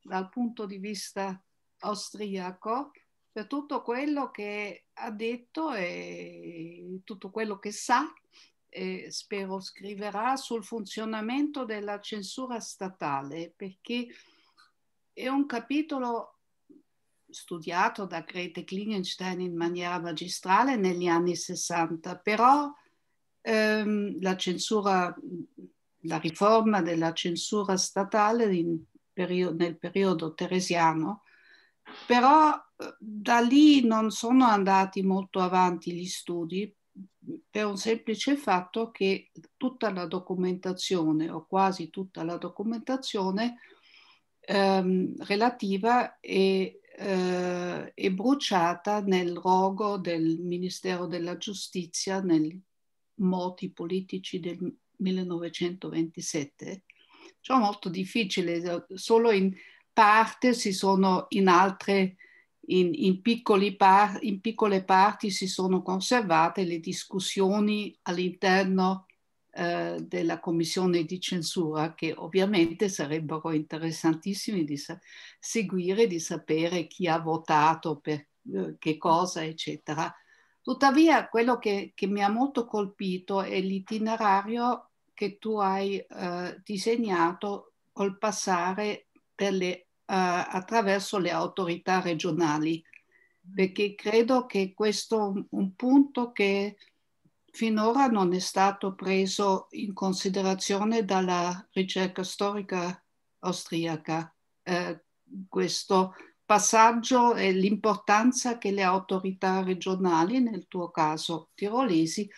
dal punto di vista austriaco per tutto quello che ha detto e tutto quello che sa e spero scriverà sul funzionamento della censura statale perché è un capitolo studiato da Grete Klingenstein in maniera magistrale negli anni 60, però ehm, la censura, la riforma della censura statale perio- nel periodo teresiano però da lì non sono andati molto avanti gli studi per un semplice fatto che tutta la documentazione o quasi tutta la documentazione ehm, relativa è, eh, è, bruciata nel rogo del Ministero della Giustizia nei moti politici del 1927 cioè molto difficile, solo in parte si sono in altre, in, in, par, in piccole parti si sono conservate le discussioni all'interno eh, della commissione di censura che ovviamente sarebbero interessantissimi di seguire, di sapere chi ha votato per eh, che cosa, eccetera. Tuttavia, quello che, che, mi ha molto colpito è l'itinerario che tu hai eh, disegnato col passare le, uh, attraverso le autorità regionali, perché credo che questo è un punto che finora non è stato preso in considerazione dalla ricerca storica austriaca. Eh, questo passaggio e l'importanza che le autorità regionali, nel tuo caso tirolesi,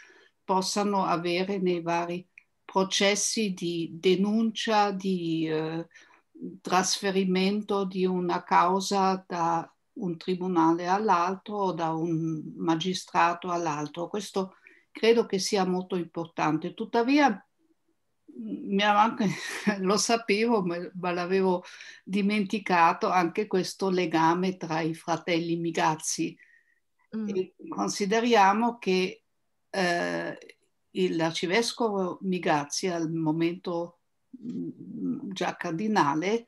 possano avere nei vari processi di denuncia, di eh, trasferimento di una causa da un tribunale all'altro o da un magistrato all'altro. Questo credo che sia molto importante. Tuttavia, anche, lo sapevo, ma, l'avevo dimenticato, anche questo legame tra i fratelli Migazzi. Mm. consideriamo che eh, l'arcivescovo Migazzi al momento mm, già cardinale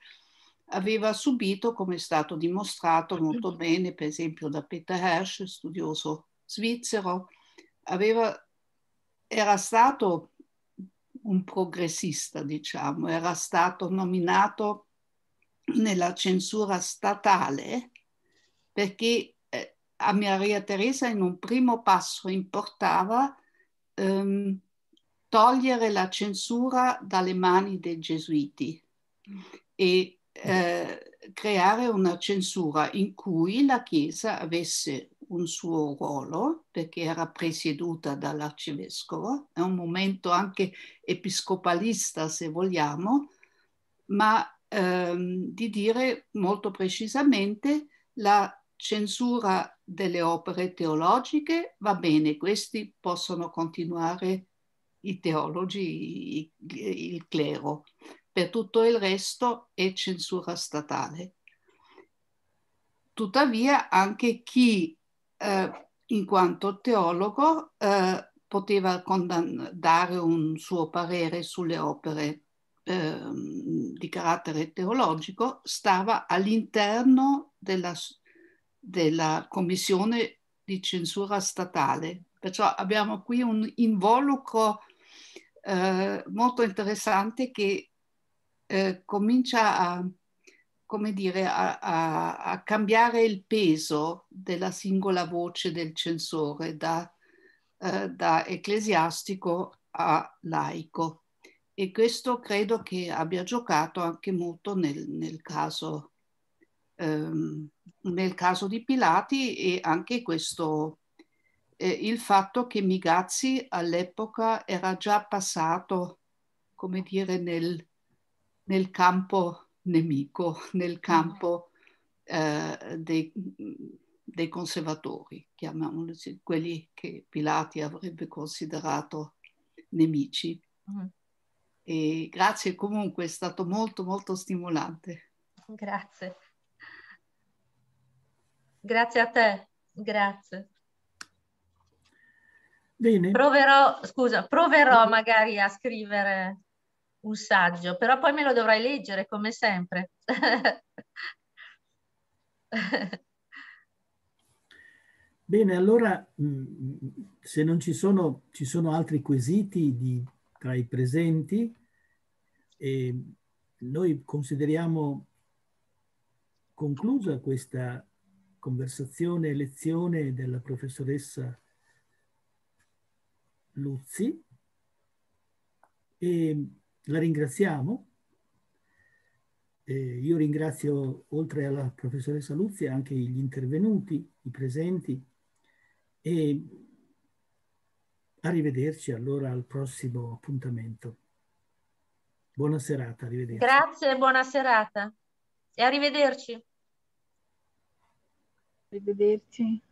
aveva subito, come è stato dimostrato molto bene, per esempio da Peter Hersch, studioso svizzero, aveva, era stato un progressista, diciamo, era stato nominato nella censura statale perché eh, a Maria Teresa in un primo passo importava ehm, togliere la censura dalle mani dei gesuiti e eh, creare una censura in cui la Chiesa avesse un suo ruolo perché era presieduta dall'arcivescovo, è un momento anche episcopalista se vogliamo, ma ehm, di dire molto precisamente la censura delle opere teologiche va bene, questi possono continuare i teologi, il clero. Per tutto il resto è censura statale. Tuttavia anche chi eh, in quanto teologo eh, poteva dare un suo parere sulle opere eh, di carattere teologico, stava all'interno della, della commissione di censura statale. Perciò abbiamo qui un involucro eh, molto interessante che eh, comincia a come dire, a, a, a, cambiare il peso della singola voce del censore da, eh, da ecclesiastico a laico. E questo credo che abbia giocato anche molto nel, nel, caso, ehm, nel caso di Pilati e anche questo, eh, il fatto che Migazzi all'epoca era già passato, come dire, nel, nel campo nemico nel campo eh, dei, dei, conservatori, chiamiamoli quelli che Pilati avrebbe considerato nemici. Mm. E grazie comunque, è stato molto molto stimolante. Grazie. Grazie a te, grazie. Bene. Proverò, scusa, proverò magari a scrivere un saggio, però poi me lo dovrai leggere come sempre. Bene, allora mm, se non ci sono, ci sono altri quesiti di, tra i presenti, e noi consideriamo conclusa questa conversazione e lezione della professoressa Luzzi e la ringraziamo. Eh, io ringrazio, oltre alla professoressa Luzzi, anche gli intervenuti, i presenti e arrivederci allora al prossimo appuntamento. Buona serata, arrivederci. Grazie, buona serata e arrivederci. Arrivederci.